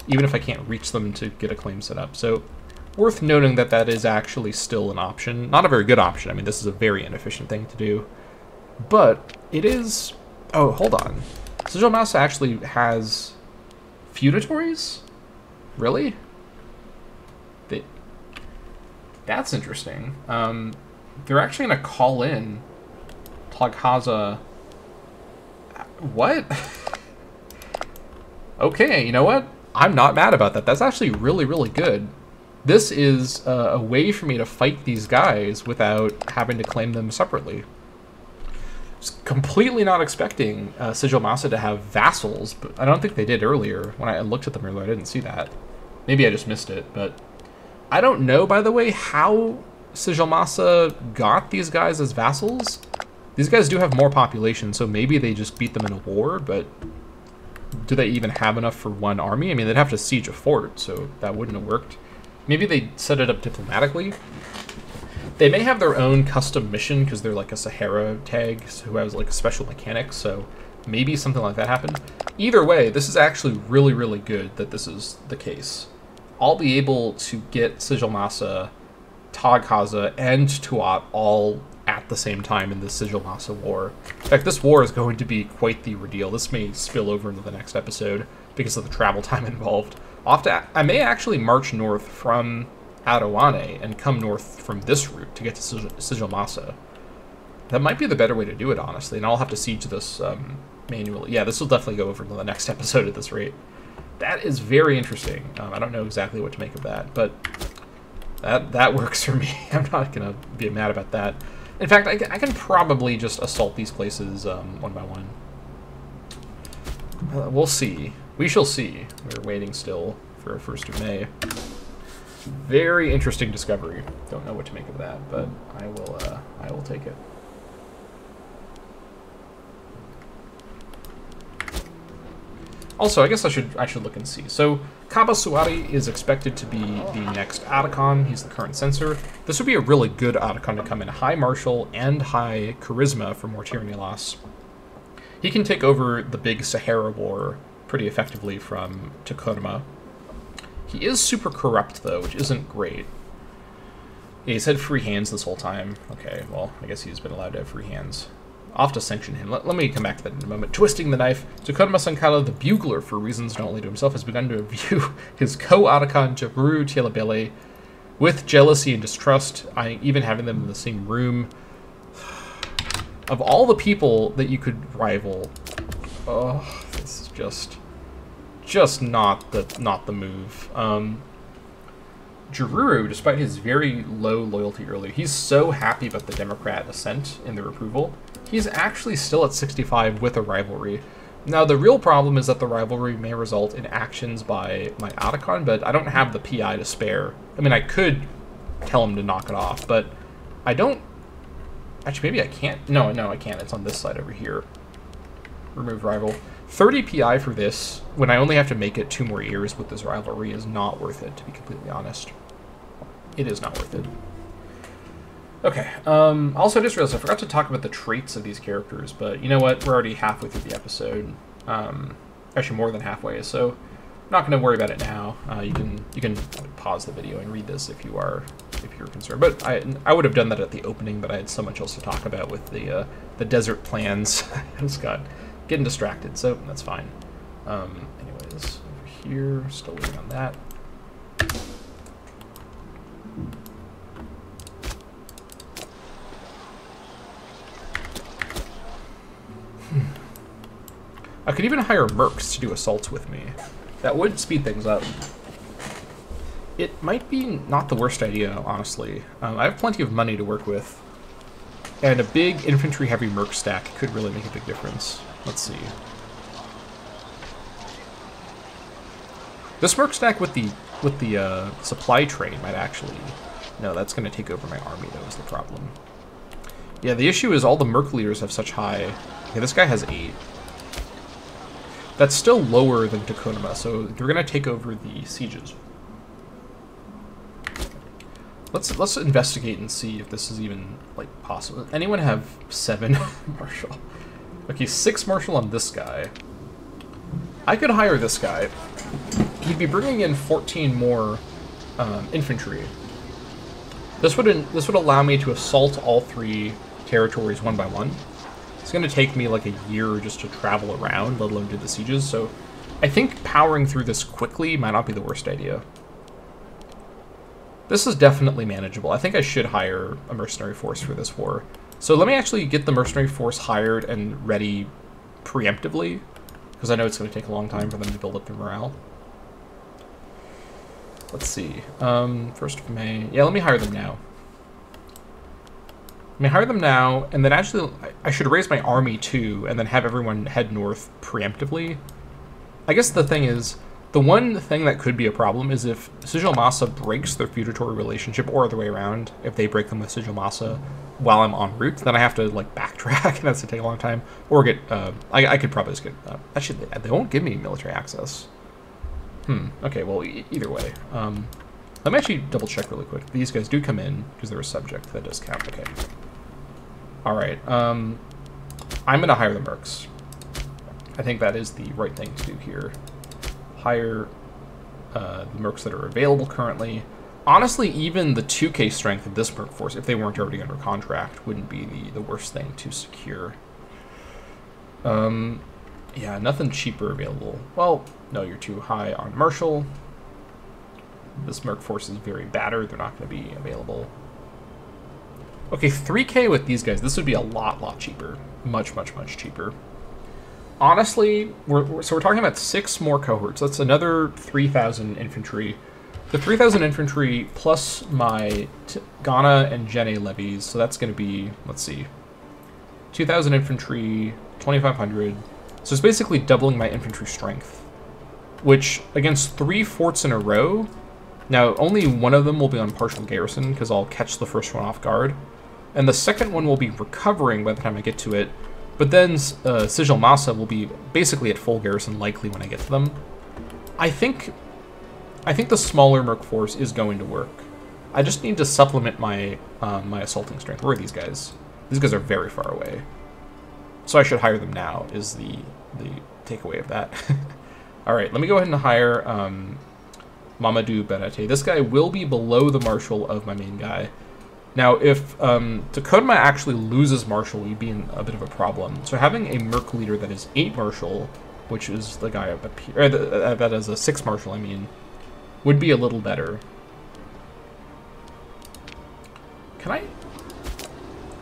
S1: even if I can't reach them to get a claim set up. So worth noting that that is actually still an option. Not a very good option. I mean, this is a very inefficient thing to do, but it is. Oh, hold on. Sijilmasa actually has feudatories? Really? They, that's interesting. Um, they're actually going to call in Toghaza. What? okay, you know what? I'm not mad about that. That's actually really, really good. This is uh, a way for me to fight these guys without having to claim them separately. Just completely not expecting uh, Sijilmasa to have vassals, but I don't think they did earlier. When I looked at them earlier, I didn't see that. Maybe I just missed it, but I don't know, by the way, how Sijilmasa got these guys as vassals. These guys do have more population, so maybe they just beat them in a war, but do they even have enough for one army? I mean, they'd have to siege a fort, so that wouldn't have worked. Maybe they set it up diplomatically. They may have their own custom mission because they're like a Sahara tag who has like a special mechanics, so maybe something like that happened. Either way, this is actually really, really good that this is the case. I'll be able to get Sigil Toghaza, and Tuat all at the same time in the Sijilmasa war. In fact, this war is going to be quite the ordeal. This may spill over into the next episode because of the travel time involved. Off to, I may actually march north from Adowane and come north from this route to get to Sijilmasa. That might be the better way to do it, honestly, and I'll have to siege this um, manually. Yeah, this will definitely go over to the next episode at this rate. That is very interesting. Um, I don't know exactly what to make of that, but that that works for me. I'm not going to be mad about that. In fact, I, I, can probably just assault these places um, one by one. Uh, we'll see. We shall see. We're waiting still for 1st of May. Very interesting discovery. Don't know what to make of that, but I will. Uh, I will take it. Also, I guess I should I should look and see. So Kaba Suari is expected to be the next Archon. He's the current censor. This would be a really good Archon to come in high martial and high charisma for more tyranny loss. He can take over the big Sahara war pretty effectively from Tokonoma. He is super corrupt, though, which isn't great. Yeah, he's had free hands this whole time. Okay, well, I guess he's been allowed to have free hands. To sanction him. Let, let me come back to that in a moment. Twisting the knife, Tokonoma Sankala, the bugler, for reasons known only to himself, has begun to view his co-Archon, Jaburu Tielabele, with jealousy and distrust, even having them in the same room. Of all the people that you could rival, oh, this is just just not the not the move. Um, Jururu, despite his very low loyalty earlier, he's so happy about the Democrat ascent in their approval. He's actually still at 65 with a rivalry. Now, the real problem is that the rivalry may result in actions by my Archon, but I don't have the PI to spare. I mean, I could tell him to knock it off, but I don't... Actually, maybe I can't. No, no, I can't. It's on this side over here. Remove rival. 30 PI for this, when I only have to make it two more years with this rivalry, is not worth it, to be completely honest. It is not worth it. Okay, um, also I just realized I forgot to talk about the traits of these characters, but you know what, we're already halfway through the episode. Um, actually more than halfway, so I'm not going to worry about it now. Uh, you can you can pause the video and read this if you are if you're concerned. But I I would have done that at the opening, but I had so much else to talk about with the uh, the desert plans. I just got getting distracted, so that's fine. Um, anyways, over here, still waiting on that. I could even hire mercs to do assaults with me. That would speed things up. It might be not the worst idea, honestly. Um, I have plenty of money to work with. And a big infantry-heavy merc stack could really make a big difference. Let's see. This merc stack with the with the uh, supply train might actually... No, that's going to take over my army, though, is the problem. Yeah, the issue is all the merc leaders have such high... Okay, this guy has 8. That's still lower than Tokonoma, so they're going to take over the sieges. Let's let's investigate and see if this is even like possible. Anyone have seven martial? Okay, six martial on this guy. I could hire this guy. He'd be bringing in 14 more um, infantry. This would this would allow me to assault all three territories one by one. It's going to take me like a year just to travel around, let alone do the sieges. So I think powering through this quickly might not be the worst idea. This is definitely manageable. I think I should hire a mercenary force for this war. So let me actually get the mercenary force hired and ready preemptively, because I know it's going to take a long time for them to build up their morale. Let's see. Um, 1st of May. Yeah, let me hire them now. Let me hire them now, and then actually, I should raise my army too, and then have everyone head north preemptively. I guess the thing is, the one thing that could be a problem is if Sijilmasa breaks their feudatory relationship, or the way around, if they break them with Sijilmasa while I'm en route, then I have to like backtrack, and that's gonna take a long time. Or get, uh, I, I, could probably just get, uh, actually, they, they won't give me military access. Hmm, okay, well, e either way. Um, let me actually double check really quick. These guys do come in, because they're a subject, that does count, okay. Alright, um, I'm gonna hire the mercs. I think that is the right thing to do here hire uh, the mercs that are available currently. Honestly, even the 2k strength of this merc force, if they weren't already under contract, wouldn't be the, the worst thing to secure. Um, yeah, nothing cheaper available. Well, no, you're too high on martial. This merc force is very battered. They're not going to be available. Okay, 3k with these guys. This would be a lot, lot cheaper. Much, much, much cheaper honestly, we're, so we're talking about six more cohorts. That's another 3,000 infantry. The 3,000 infantry plus my T Ghana and Jenne levies, so that's going to be, let's see, 2,000 infantry, 2,500. So it's basically doubling my infantry strength, which against three forts in a row, now only one of them will be on partial garrison because I'll catch the first one off guard, and the second one will be recovering by the time I get to it, but then uh, Sijilmasa will be basically at full garrison likely when I get to them. I think I think the smaller Merc Force is going to work. I just need to supplement my um, my assaulting strength. Where are these guys? These guys are very far away. So I should hire them now, is the, the takeaway of that. Alright, let me go ahead and hire um, Mamadou Berete. This guy will be below the martial of my main guy. Now, if um, Tacoma actually loses martial, we'd be in a bit of a problem. So having a Merc leader that is 8 martial, which is the guy up here, uh, that is a 6 martial, I mean, would be a little better. Can I...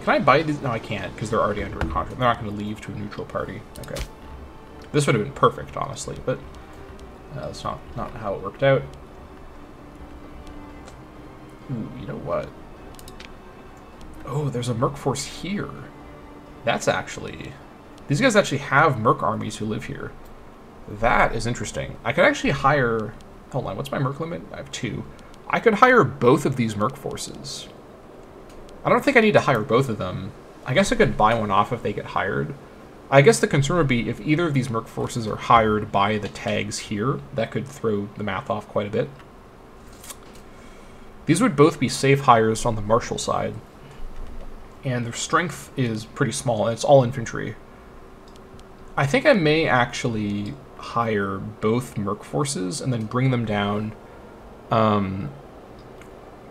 S1: Can I buy these? No, I can't, because they're already under a contract. They're not going to leave to a neutral party. Okay. This would have been perfect, honestly, but uh, that's not, not how it worked out. Ooh, you know what? Oh, there's a Merc force here. That's actually... These guys actually have Merc armies who live here. That is interesting. I could actually hire... Hold on, what's my Merc limit? I have two. I could hire both of these Merc forces. I don't think I need to hire both of them. I guess I could buy one off if they get hired. I guess the concern would be if either of these Merc forces are hired by the tags here, that could throw the math off quite a bit. These would both be safe hires on the martial side, and their strength is pretty small, it's all infantry. I think I may actually hire both Merc forces and then bring them down um,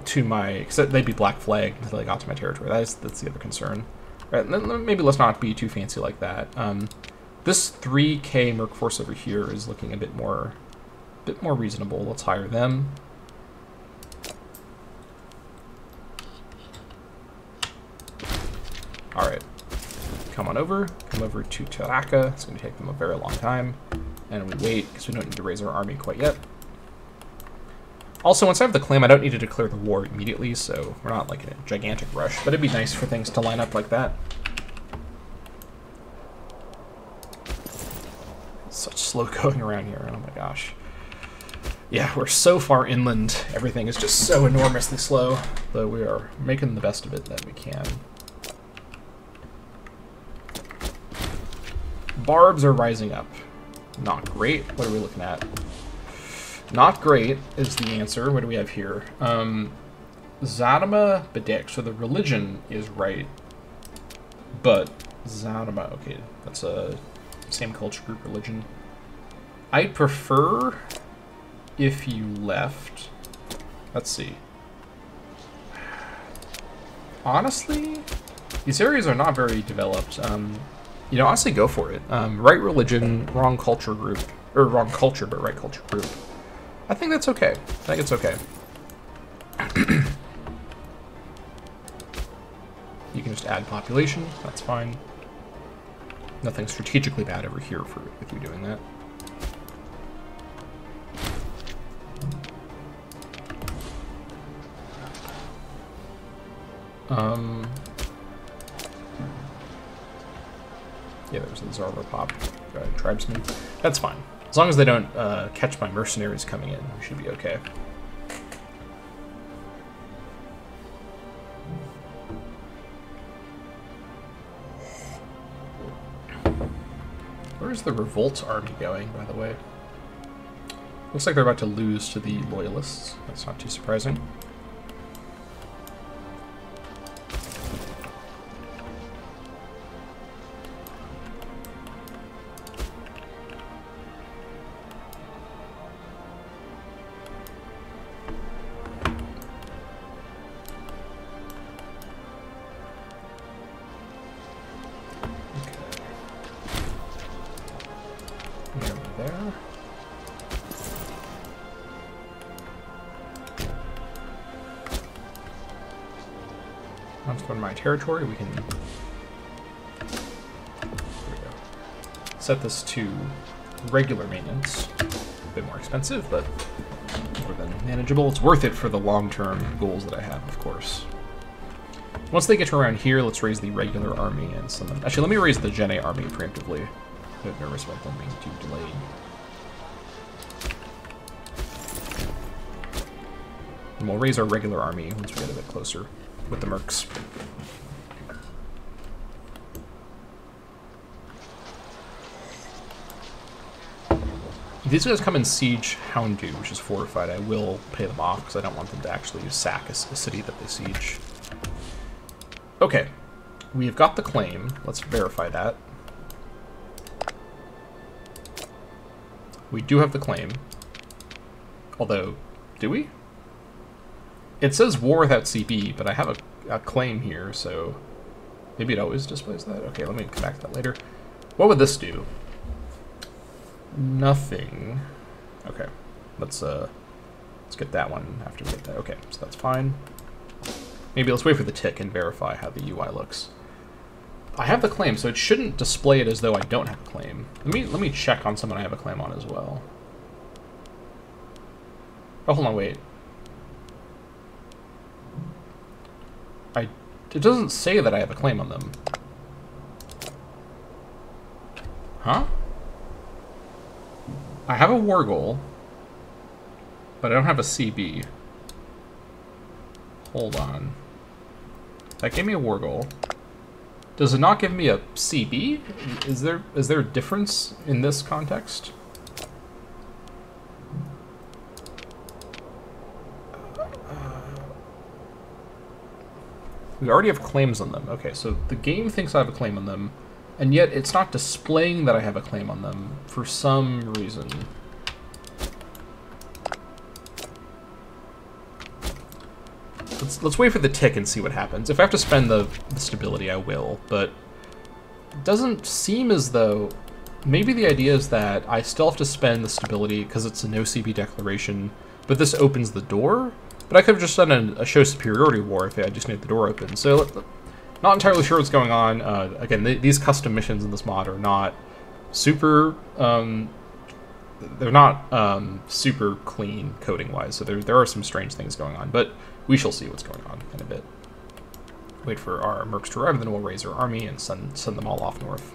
S1: to my... they'd be black flagged until they got to my territory. That is, that's the other concern. Right, maybe let's not be too fancy like that. Um, this 3k Merc force over here is looking a bit more, bit more reasonable. Let's hire them. Alright. Come on over. Come over to Taraka. It's going to take them a very long time. And we wait, because we don't need to raise our army quite yet. Also, once I have the claim, I don't need to declare the war immediately, so we're not like in a gigantic rush. But it'd be nice for things to line up like that. Such slow going around here, oh my gosh. Yeah, we're so far inland, everything is just so enormously slow, though we are making the best of it that we can. Barbs are rising up. Not great. What are we looking at? Not great is the answer. What do we have here? Um, Zadama Bedik. So the religion is right, but Zadama. Okay, that's a same culture group religion. I'd prefer if you left. Let's see. Honestly, these areas are not very developed. Um, you know, honestly, go for it. Um, right religion, wrong culture group, or wrong culture, but right culture group. I think that's okay. I think it's okay. you can just add population. That's fine. Nothing strategically bad over here for with you doing that. Um, yeah, there's the Zarva Pop uh, tribesman. That's fine. As long as they don't uh, catch my mercenaries coming in, we should be okay. Where's the Revolt army going, by the way? Looks like they're about to lose to the Loyalists. That's not too surprising. Territory, we can set this to regular maintenance. A bit more expensive, but more than manageable. It's worth it for the long-term goals that I have, of course. Once they get to around here, let's raise the regular army and them... Actually, let me raise the Gene army preemptively. A bit nervous about them being too delayed. And we'll raise our regular army once we get a bit closer with the mercs. If these guys come and siege Houndu, which is fortified, I will pay them off because I don't want them to actually sack a, a city that they siege. Okay, we have got the claim. Let's verify that. We do have the claim. Although, do we? It says war without CB, but I have a, a claim here, so maybe it always displays that. Okay, let me come back to that later. What would this do? Nothing. Okay, let's uh, let's get that one after we get that. Okay, so that's fine. Maybe let's wait for the tick and verify how the UI looks. I have the claim, so it shouldn't display it as though I don't have a claim. Let me let me check on someone I have a claim on as well. Oh, hold on, wait. I, it doesn't say that I have a claim on them. Huh? I have a war goal, but I don't have a CB. Hold on. That gave me a war goal. Does it not give me a CB? Is there is there a difference in this context? We already have claims on them. Okay, so the game thinks I have a claim on them, and yet it's not displaying that I have a claim on them for some reason. Let's, let's wait for the tick and see what happens. If I have to spend the, the stability, I will, but it doesn't seem as though... Maybe the idea is that I still have to spend the stability because it's a no-CB declaration, but this opens the door? But I could have just done a, a, show superiority war if I just made the door open. So, not entirely sure what's going on. Uh, again, th these custom missions in this mod are not super. Um, they're not um, super clean coding-wise, so there there are some strange things going on. But we shall see what's going on in a bit. Wait for our mercs to arrive, and then we'll raise our army and send send them all off north.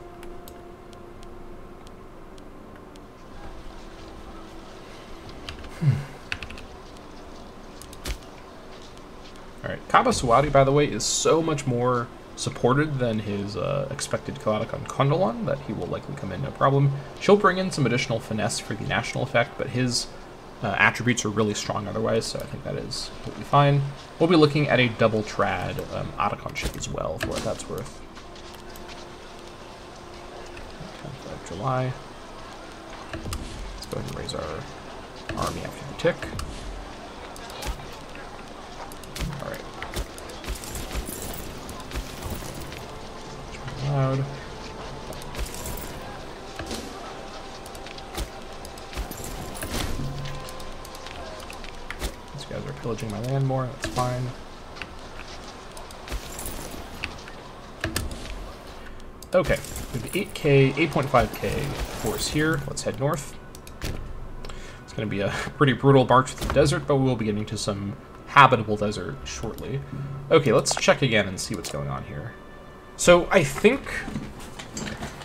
S1: Hmm. Alright, Kabasuari, by the way, is so much more supported than his uh, expected Kaladok on Kondalon that he will likely come in no problem. She'll bring in some additional finesse for the national effect, but his uh, attributes are really strong otherwise, so I think that is completely fine. We'll be looking at a double trad um, Otacon ship as well, for what that's worth. 10th of July. Let's go ahead and raise our army after the tick. Alright. Loud. These guys are pillaging my land more, that's fine. Okay, we have 8k, 8.5k force here. Let's head north. It's going to be a pretty brutal march through the desert, but we will be getting to some habitable desert shortly. Okay, let's check again and see what's going on here. So I think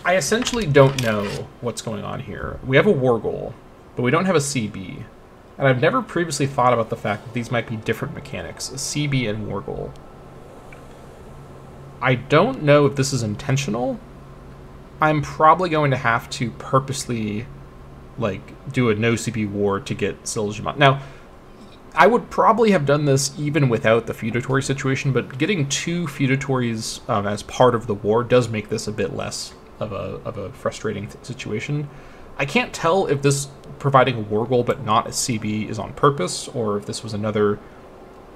S1: I essentially don't know what's going on here. We have a war goal, but we don't have a CB. And I've never previously thought about the fact that these might be different mechanics, a CB and war goal. I don't know if this is intentional. I'm probably going to have to purposely like do a no CB war to get Siljaman. Now, I would probably have done this even without the feudatory situation, but getting two feudatories um, as part of the war does make this a bit less of a, of a frustrating situation. I can't tell if this providing a war goal but not a CB is on purpose, or if this was another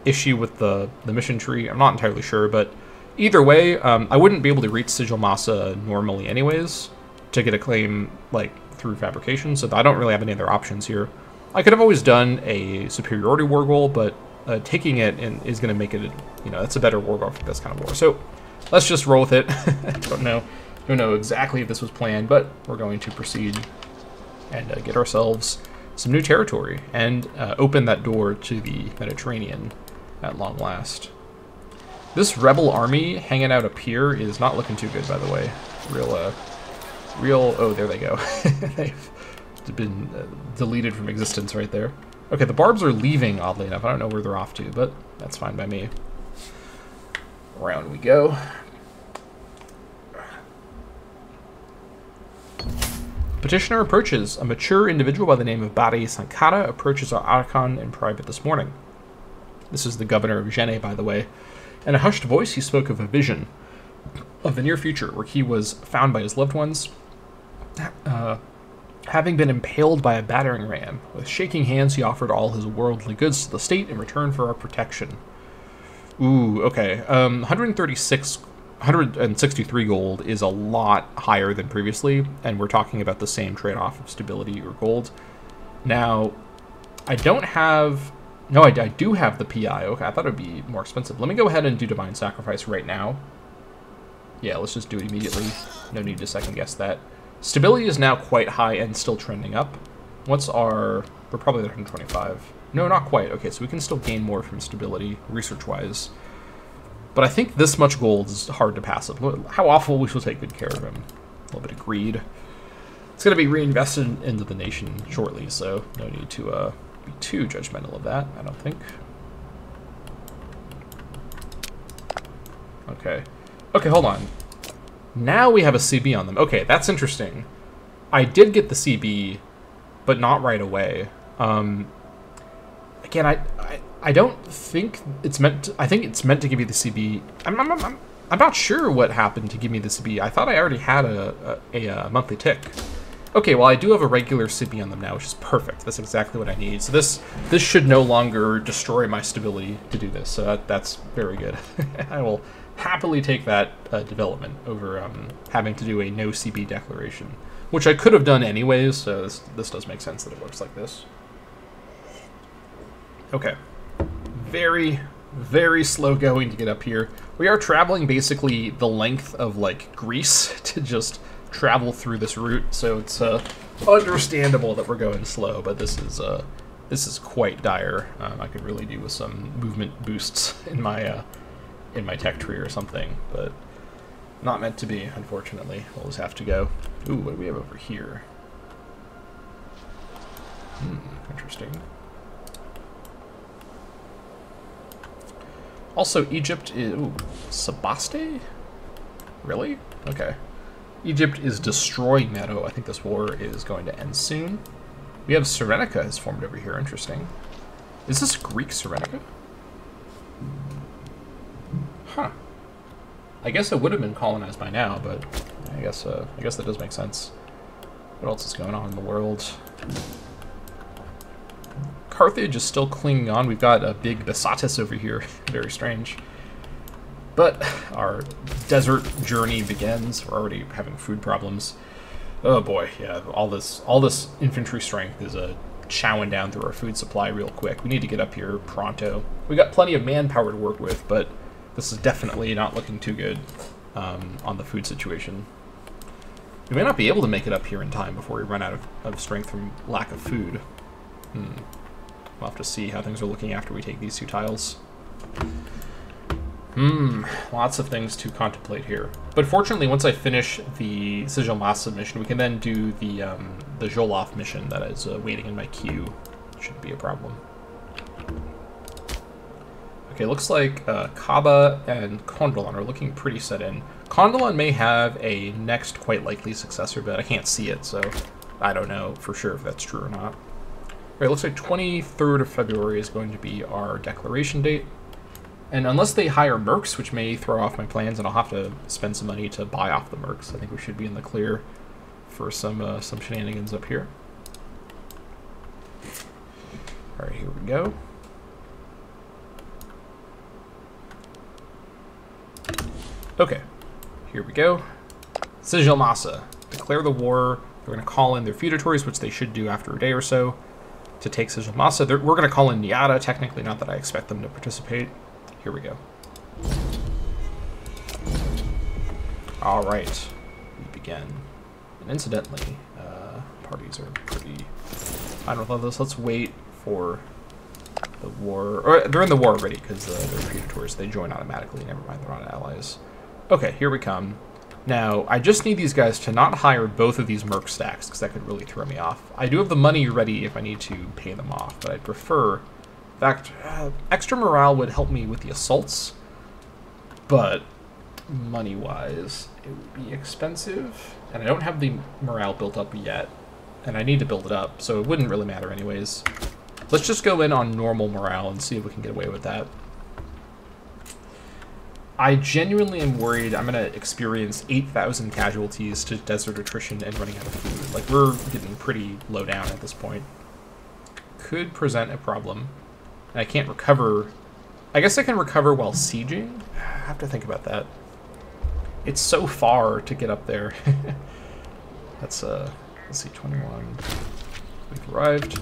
S1: issue with the, the mission tree. I'm not entirely sure, but Either way, um, I wouldn't be able to reach Sijilmasa normally anyways to get a claim like through fabrication, so I don't really have any other options here. I could have always done a superiority war goal, but uh, taking it is going to make it, you know, that's a better war goal for this kind of war. So let's just roll with it. I don't know, don't know exactly if this was planned, but we're going to proceed and uh, get ourselves some new territory and uh, open that door to the Mediterranean at long last. This rebel army hanging out up here is not looking too good, by the way. Real, uh, real, oh, there they go. They've been uh, deleted from existence right there. Okay, the barbs are leaving, oddly enough. I don't know where they're off to, but that's fine by me. Round we go. Petitioner approaches. A mature individual by the name of Bari Sankara approaches our Archon in private this morning. This is the governor of Jenne, by the way. In a hushed voice, he spoke of a vision of the near future where he was found by his loved ones, uh, having been impaled by a battering ram. With shaking hands, he offered all his worldly goods to the state in return for our protection. Ooh, okay. Um, 136, 163 gold is a lot higher than previously, and we're talking about the same trade-off of stability or gold. Now, I don't have no, I, I, do have the PI. Okay, I thought it would be more expensive. Let me go ahead and do Divine Sacrifice right now. Yeah, let's just do it immediately. No need to second guess that. Stability is now quite high and still trending up. What's our... We're probably at 125. No, not quite. Okay, so we can still gain more from stability, research-wise. But I think this much gold is hard to pass up. How awful we shall take good care of him. A little bit of greed. It's going to be reinvested into the nation shortly, so no need to uh, be too judgmental of that, I don't think. Okay. Okay, hold on. Now we have a CB on them. Okay, that's interesting. I did get the CB, but not right away. Um, again, I, I, I don't think it's meant to, I think it's meant to give you the CB. I'm, I'm, I'm, I'm not sure what happened to give me the CB. I thought I already had a, a, a, a monthly tick. Okay, well I do have a regular CB on them now, which is perfect. That's exactly what I need. So this this should no longer destroy my stability to do this. So that, that's very good. I will happily take that uh, development over um, having to do a no CB declaration, which I could have done anyways. So this, this does make sense that it works like this. Okay, very very slow going to get up here. We are traveling basically the length of like Greece to just travel through this route, so it's uh, understandable that we're going slow. But this is uh, this is quite dire. Um, I could really do with some movement boosts in my uh, in my tech tree or something, but not meant to be, unfortunately. We'll just have to go. Ooh, what do we have over here? Hmm, interesting. Also, Egypt is... Ooh, Sebaste? Really? Okay. Egypt is destroying Meadow. I think this war is going to end soon. We have Cyrenaica has formed over here. Interesting. Is this Greek Cyrenaica? Huh. I guess it would have been colonized by now, but I guess uh, I guess that does make sense. What else is going on in the world? Carthage is still clinging on. We've got a big Besatis over here. Very strange. But our desert journey begins. We're already having food problems. Oh boy, yeah, all this all this infantry strength is uh, chowing down through our food supply real quick. We need to get up here pronto. We got plenty of manpower to work with, but this is definitely not looking too good um, on the food situation. We may not be able to make it up here in time before we run out of, of strength from lack of food. Hmm. We'll have to see how things are looking after we take these two tiles. Hmm, lots of things to contemplate here. But fortunately, once I finish the Sijilmasa mission, we can then do the um, the Zholoff mission that is uh, waiting in my queue. Shouldn't be a problem. Okay, looks like uh, Kaba and Kondalon are looking pretty set in. Kondalon may have a next quite likely successor, but I can't see it, so I don't know for sure if that's true or not. All right, looks like 23rd of February is going to be our declaration date. And unless they hire mercs, which may throw off my plans, and I'll have to spend some money to buy off the mercs, I think we should be in the clear for some uh, some shenanigans up here. All right, here we go. Okay, here we go. Sijilmasa. Declare the war. They're going to call in their feudatories, which they should do after a day or so, to take Sijilmasa. They're, we're going to call in Niata, technically, not that I expect them to participate. Here we go. All right, we begin. And incidentally, uh, parties are pretty... I don't know this. Let's wait for the war... Or they're in the war already, because uh, they're feudatories. They join automatically. Never mind, they're not allies. Okay, here we come. Now, I just need these guys to not hire both of these merc stacks, because that could really throw me off. I do have the money ready if I need to pay them off, but I'd prefer... In fact, uh, extra morale would help me with the assaults, but money-wise, it would be expensive, and I don't have the morale built up yet, and I need to build it up, so it wouldn't really matter anyways. Let's just go in on normal morale and see if we can get away with that. I genuinely am worried I'm going to experience 8,000 casualties to desert attrition and running out of food. Like, we're getting pretty low down at this point. Could present a problem. And I can't recover... I guess I can recover while sieging? I have to think about that. It's so far to get up there. That's, uh... Let's see, 21... We've arrived.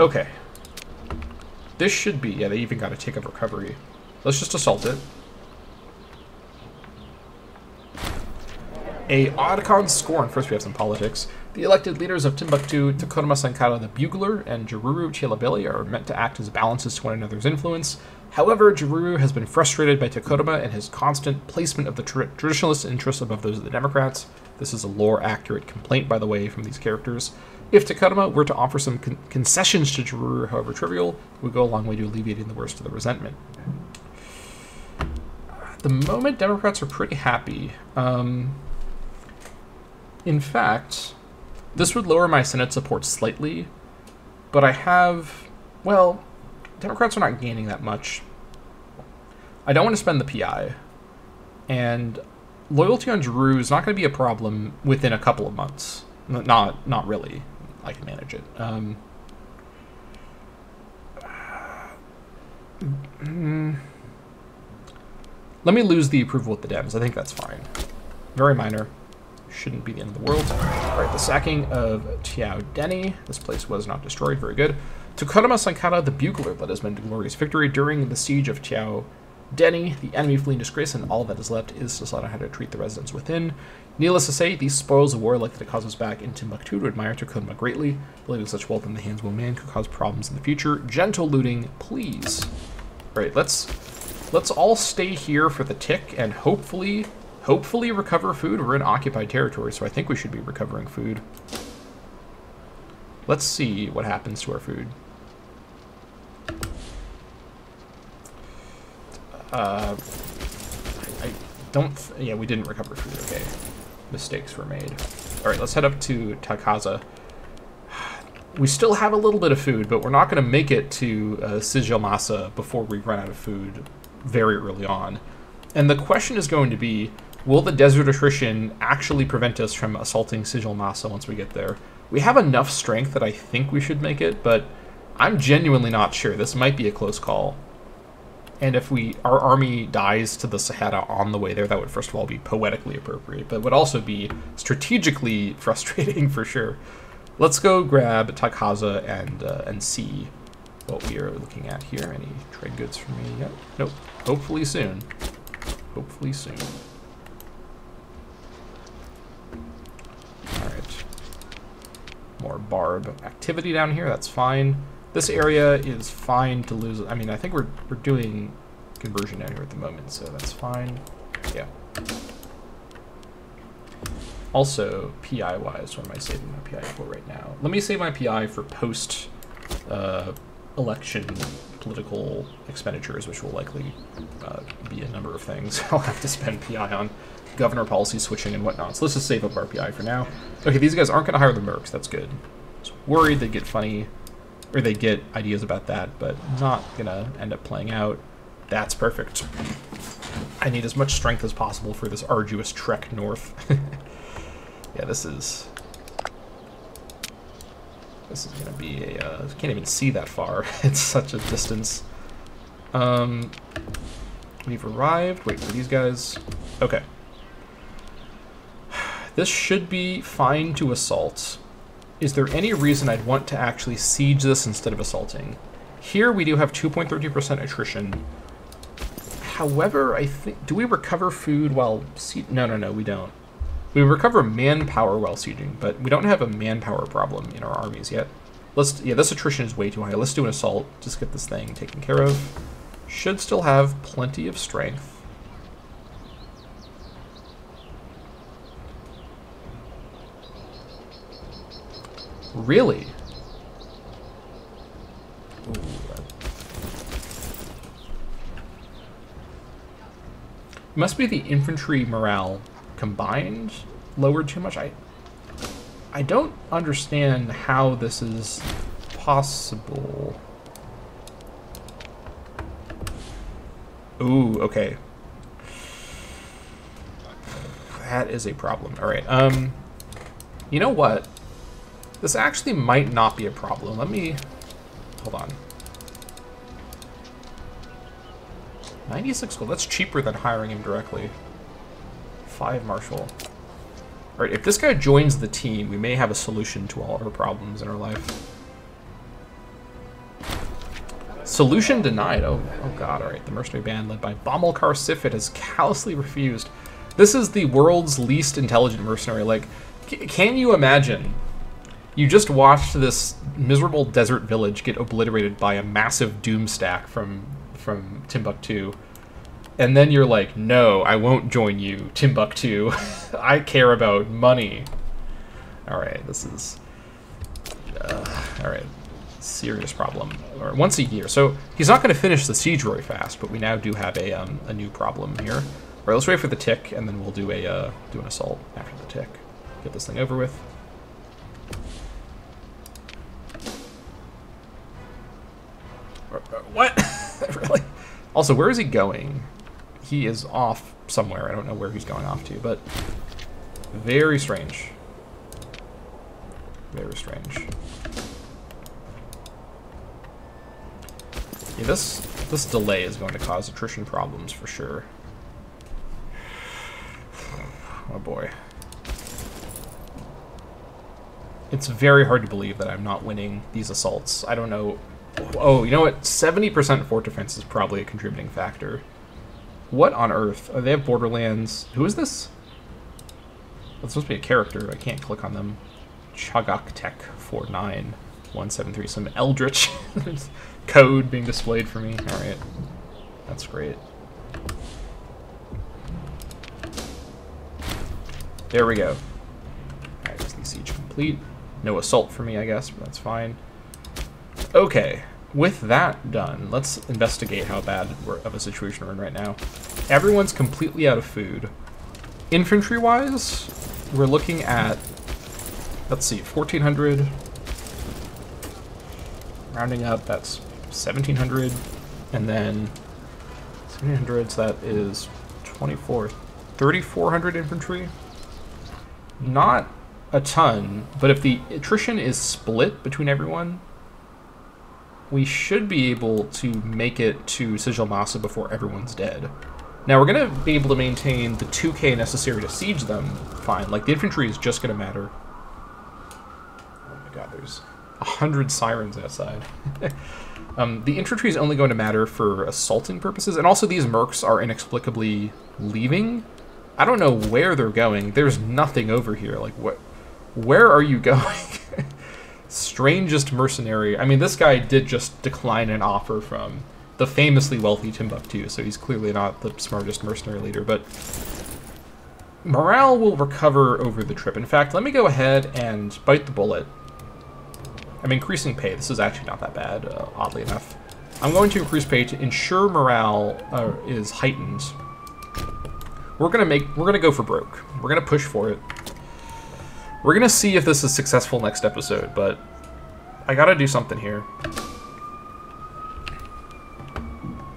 S1: Okay. This should be... Yeah, they even got a tick of recovery. Let's just assault it. A Oddcon scorn. First, we have some politics. The elected leaders of Timbuktu, Takotoma Sankara the Bugler, and Jururu Chilabili are meant to act as balances to one another's influence. However, Jururu has been frustrated by Takotoma and his constant placement of the tra traditionalist interests above those of the Democrats. This is a lore-accurate complaint, by the way, from these characters. If Takotoma were to offer some con concessions to Jururu, however trivial, would go a long way to alleviating the worst of the resentment. At the moment, Democrats are pretty happy. Um, in fact, this would lower my Senate support slightly, but I have, well, Democrats are not gaining that much. I don't want to spend the PI, and loyalty on Drew is not going to be a problem within a couple of months. Not, not really. I can manage it. Um, let me lose the approval with the Dems. I think that's fine. Very minor shouldn't be the end of the world. All right, the sacking of Tiao Deni. This place was not destroyed. Very good. Takotoma Sankara the Bugler led his men to glorious victory during the siege of Tiao Deni. The enemy fleeing disgrace, and all that is left is to decide on how to treat the residents within. Needless to say, these spoils of war likely to cause us back in Timbuktu to admire Takotoma greatly. Believing such wealth in the hands of one man could cause problems in the future. Gentle looting, please. All right, let's let's all stay here for the tick, and hopefully hopefully recover food. We're in occupied territory, so I think we should be recovering food. Let's see what happens to our food. Uh, I don't... yeah, we didn't recover food. Okay. Mistakes were made. Alright, let's head up to Takaza. we still have a little bit of food, but we're not going to make it to uh, Sijil before we run out of food very early on. And the question is going to be, will the desert attrition actually prevent us from assaulting Sijilmasa once we get there? We have enough strength that I think we should make it, but I'm genuinely not sure. This might be a close call. And if we our army dies to the Sahara on the way there, that would first of all be poetically appropriate, but would also be strategically frustrating for sure. Let's go grab Takaza and uh, and see what we are looking at here. Any trade goods for me yet? Nope. Hopefully soon. Hopefully soon. Alright. More barb activity down here, that's fine. This area is fine to lose. I mean, I think we're, we're doing conversion down here at the moment, so that's fine. Yeah. Also, PI-wise, what am I saving my PI for right now? Let me save my PI for post uh, election political expenditures, which will likely uh, be a number of things I'll have to spend PI on. Governor policy switching and whatnot. So let's just save up RPI for now. Okay, these guys aren't going to hire the mercs. That's good. Was worried they'd get funny, or they'd get ideas about that, but not going to end up playing out. That's perfect. I need as much strength as possible for this arduous trek north. yeah, this is this is gonna be a, uh, can't even see that far. it's such a distance. Um, we've arrived. Wait for these guys. Okay. This should be fine to assault. Is there any reason I'd want to actually siege this instead of assaulting? Here we do have 2.30% attrition. However, I think, do we recover food while, no, no, no, we don't. We recover manpower while sieging, but we don't have a manpower problem in our armies yet. Let's, yeah, this attrition is way too high. Let's do an assault, just get this thing taken care of. Should still have plenty of strength. Really? Must be the infantry morale combined lowered too much. I I don't understand how this is possible. Ooh, okay. That is a problem. All right. Um, you know what? This actually might not be a problem. Let me hold on. 96 gold. That's cheaper than hiring him directly five martial. Alright, if this guy joins the team, we may have a solution to all of our problems in our life. Solution denied. Oh, oh god, alright. The mercenary band led by Bomilcar Sifit has callously refused. This is the world's least intelligent mercenary. Like, can you imagine? You just watched this miserable desert village get obliterated by a massive doom stack from from Timbuktu and then you're like, no, I won't join you, Timbuktu. I care about money. Alright, this is... Uh, Alright, serious problem. Or once a year. So he's not going to finish the siege very fast, but we now do have a, um, a new problem here. Alright, let's wait for the tick, and then we'll do a uh, do an assault after the tick. Get this thing over with. What? really? Also, where is he going? he is off somewhere. I don't know where he's going off to, but very strange. Very strange. Yeah, this this delay is going to cause attrition problems for sure. Oh boy. It's very hard to believe that I'm not winning these assaults. I don't know. Oh, you know what? 70% fort defense is probably a contributing factor. What on earth? Oh, they have Borderlands. Who is this? That's supposed to be a character. I can't click on them. Chagak Tech 49173. Some Eldritch code being displayed for me. Alright. That's great. There we go. Alright, the siege complete. No assault for me, I guess, but that's fine. Okay with that done, let's investigate how bad of a situation we're in right now. Everyone's completely out of food. Infantry-wise, we're looking at, let's see, 1,400, rounding up, that's 1,700. And then 1,700, so that is 24, 3,400 infantry. Not a ton, but if the attrition is split between everyone, we should be able to make it to Sijilmasa before everyone's dead. Now, we're going to be able to maintain the 2k necessary to siege them fine. Like, the infantry is just going to matter. Oh my god, there's a hundred sirens outside. um, the infantry is only going to matter for assaulting purposes, and also these mercs are inexplicably leaving. I don't know where they're going. There's nothing over here. Like, what? Where are you going? Strangest mercenary. I mean, this guy did just decline an offer from the famously wealthy Timbuktu, so he's clearly not the smartest mercenary leader, but morale will recover over the trip. In fact, let me go ahead and bite the bullet. I'm increasing pay. This is actually not that bad, uh, oddly enough. I'm going to increase pay to ensure morale uh, is heightened. We're gonna make. We're gonna go for broke. We're gonna push for it. We're gonna see if this is successful next episode, but I gotta do something here.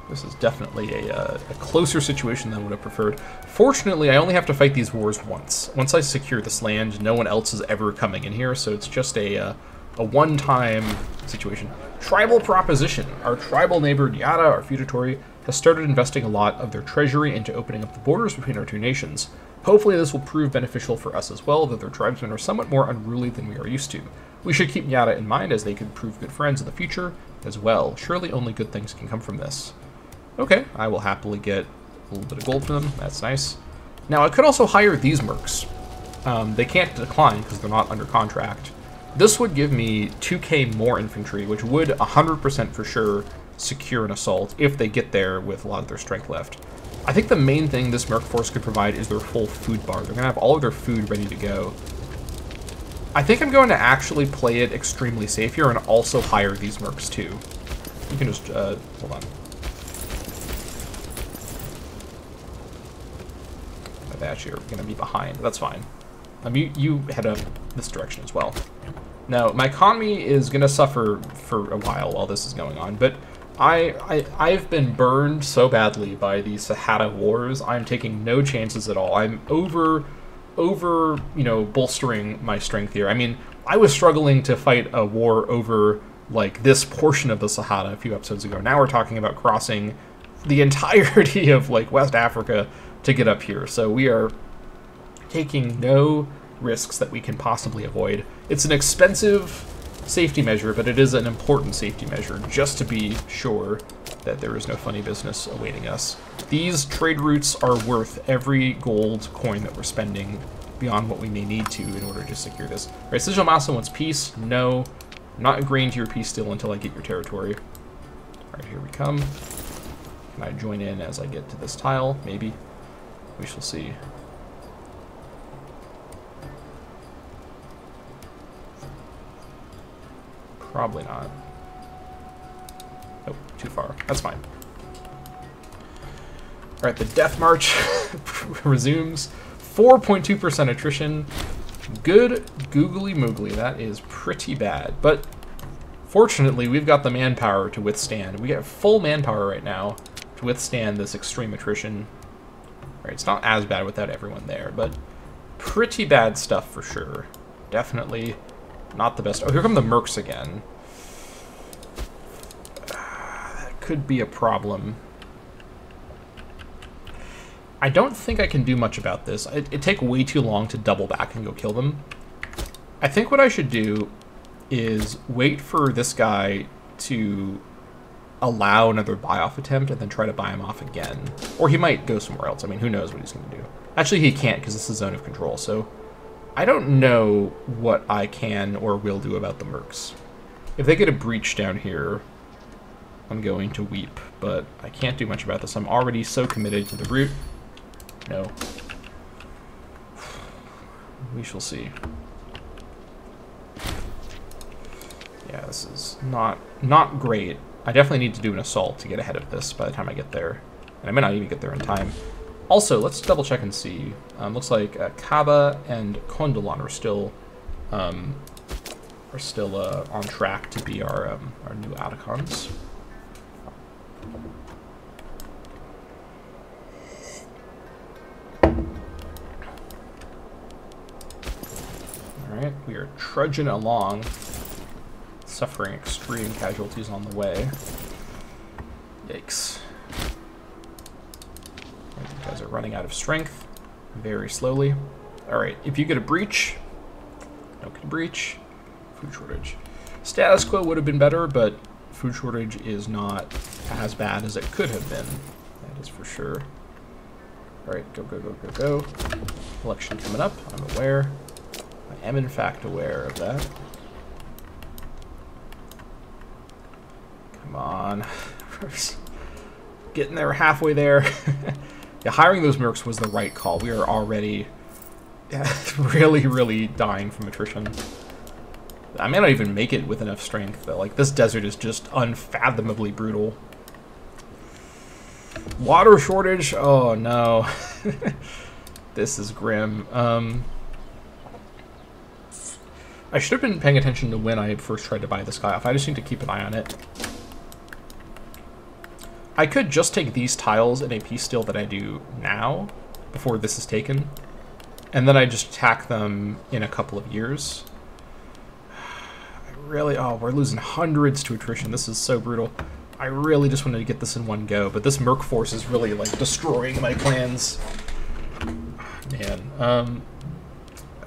S1: This is definitely a, uh, a, closer situation than I would have preferred. Fortunately, I only have to fight these wars once. Once I secure this land, no one else is ever coming in here, so it's just a, uh, a one-time situation. Tribal proposition. Our tribal neighbor Nyata, our feudatory, has started investing a lot of their treasury into opening up the borders between our two nations. Hopefully this will prove beneficial for us as well, though their tribesmen are somewhat more unruly than we are used to. We should keep Nyata in mind as they could prove good friends in the future as well. Surely only good things can come from this. Okay, I will happily get a little bit of gold for them. That's nice. Now, I could also hire these mercs. Um, they can't decline because they're not under contract. This would give me 2k more infantry, which would 100% for sure secure an assault if they get there with a lot of their strength left. I think the main thing this merc force could provide is their full food bar. They're going to have all of their food ready to go. I think I'm going to actually play it extremely safe here and also hire these mercs too. You can just, uh, hold on. actually are going to be behind. That's fine. Um, you, you head up this direction as well. Now, my economy is going to suffer for a while while this is going on, but I, I, I've been burned so badly by the Sahata wars, I'm taking no chances at all. I'm over, over, you know, bolstering my strength here. I mean, I was struggling to fight a war over, like, this portion of the Sahara a few episodes ago. Now we're talking about crossing the entirety of, like, West Africa to get up here. So we are taking no risks that we can possibly avoid. It's an expensive safety measure, but it is an important safety measure just to be sure that there is no funny business awaiting us. These trade routes are worth every gold coin that we're spending beyond what we may need to in order to secure this. All right, Sijilmasa wants peace. No, not agreeing to your peace deal until I get your territory. All right, here we come. Can I join in as I get to this tile? Maybe. We shall see. Probably not. Oh, too far. That's fine. Alright, the Death March resumes. 4.2% attrition. Good googly moogly. That is pretty bad. But fortunately, we've got the manpower to withstand. We have full manpower right now to withstand this extreme attrition. Right, it's not as bad without everyone there, but pretty bad stuff for sure. Definitely not the best. Oh, here come the mercs again. Ah, that could be a problem. I don't think I can do much about this. It, it'd take way too long to double back and go kill them. I think what I should do is wait for this guy to allow another buy-off attempt and then try to buy him off again. Or he might go somewhere else. I mean, who knows what he's going to do. Actually, he can't because this is zone of control, so I don't know what I can or will do about the mercs. If they get a breach down here, I'm going to weep, but I can't do much about this. I'm already so committed to the route. No. We shall see. Yeah, this is not not great. I definitely need to do an assault to get ahead of this by the time I get there. And I may not even get there in time. Also, let's double check and see. Um, looks like uh, Kaba and Kondolan are still um, are still uh, on track to be our um, our new Atacons. Alright, we are trudging along, suffering extreme casualties on the way. Yikes. Running out of strength very slowly. Alright, if you get a breach, no get a breach, food shortage. Status quo would have been better, but food shortage is not as bad as it could have been. That is for sure. Alright, go, go, go, go, go. Election coming up, I'm aware. I am in fact aware of that. Come on. Getting there, halfway there. yeah, hiring those mercs was the right call. We are already yeah, really, really dying from attrition. I may not even make it with enough strength, though. Like, this desert is just unfathomably brutal. Water shortage? Oh, no. this is grim. Um, I should have been paying attention to when I first tried to buy this guy off. I just need to keep an eye on it. I could just take these tiles in a peace deal that I do now, before this is taken, and then I just attack them in a couple of years. I really, oh, we're losing hundreds to attrition. This is so brutal. I really just wanted to get this in one go, but this Merc Force is really, like, destroying my plans. Man, um,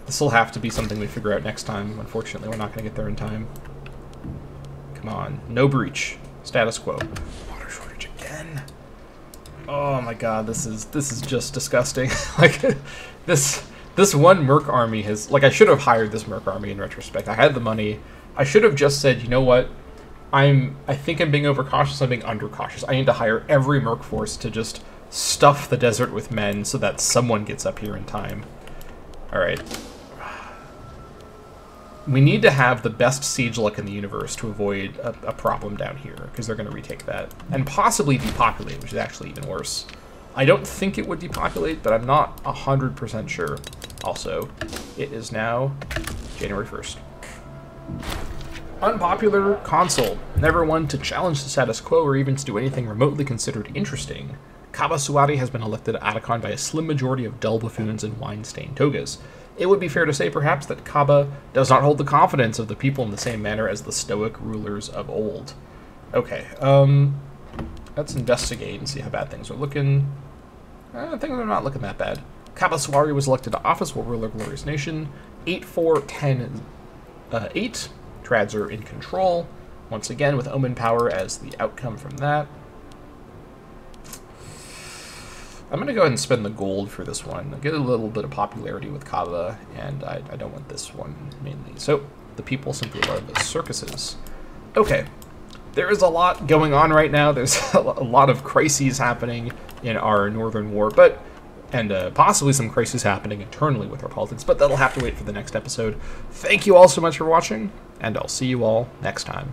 S1: this will have to be something we figure out next time. Unfortunately, we're not going to get there in time. Come on. No breach. Status quo. Again. Oh my god, this is this is just disgusting. like this this one merc army has like I should have hired this merc army in retrospect. I had the money. I should have just said, you know what? I'm I think I'm being overcautious, I'm being undercautious. I need to hire every merc force to just stuff the desert with men so that someone gets up here in time. Alright. We need to have the best siege luck in the universe to avoid a, a problem down here, because they're going to retake that. And possibly depopulate, which is actually even worse. I don't think it would depopulate, but I'm not 100% sure. Also, it is now January 1st. Unpopular consul. Never one to challenge the status quo or even to do anything remotely considered interesting. Kaba Suwari has been elected Atacon by a slim majority of dull buffoons and wine-stained togas. It would be fair to say, perhaps, that Kaba does not hold the confidence of the people in the same manner as the stoic rulers of old. Okay, um, let's investigate and see how bad things are looking. I think they're not looking that bad. Kaba Suwari was elected to office while ruler a glorious nation. 8 4 10 uh, 8. Trads are in control. Once again, with Omen power as the outcome from that. I'm going to go ahead and spend the gold for this one. I'll get a little bit of popularity with Kaba, and I, I don't want this one mainly. So, the people simply love the circuses. Okay, there is a lot going on right now. There's a lot of crises happening in our Northern War, but and uh, possibly some crises happening internally with our politics, but that'll have to wait for the next episode. Thank you all so much for watching, and I'll see you all next time.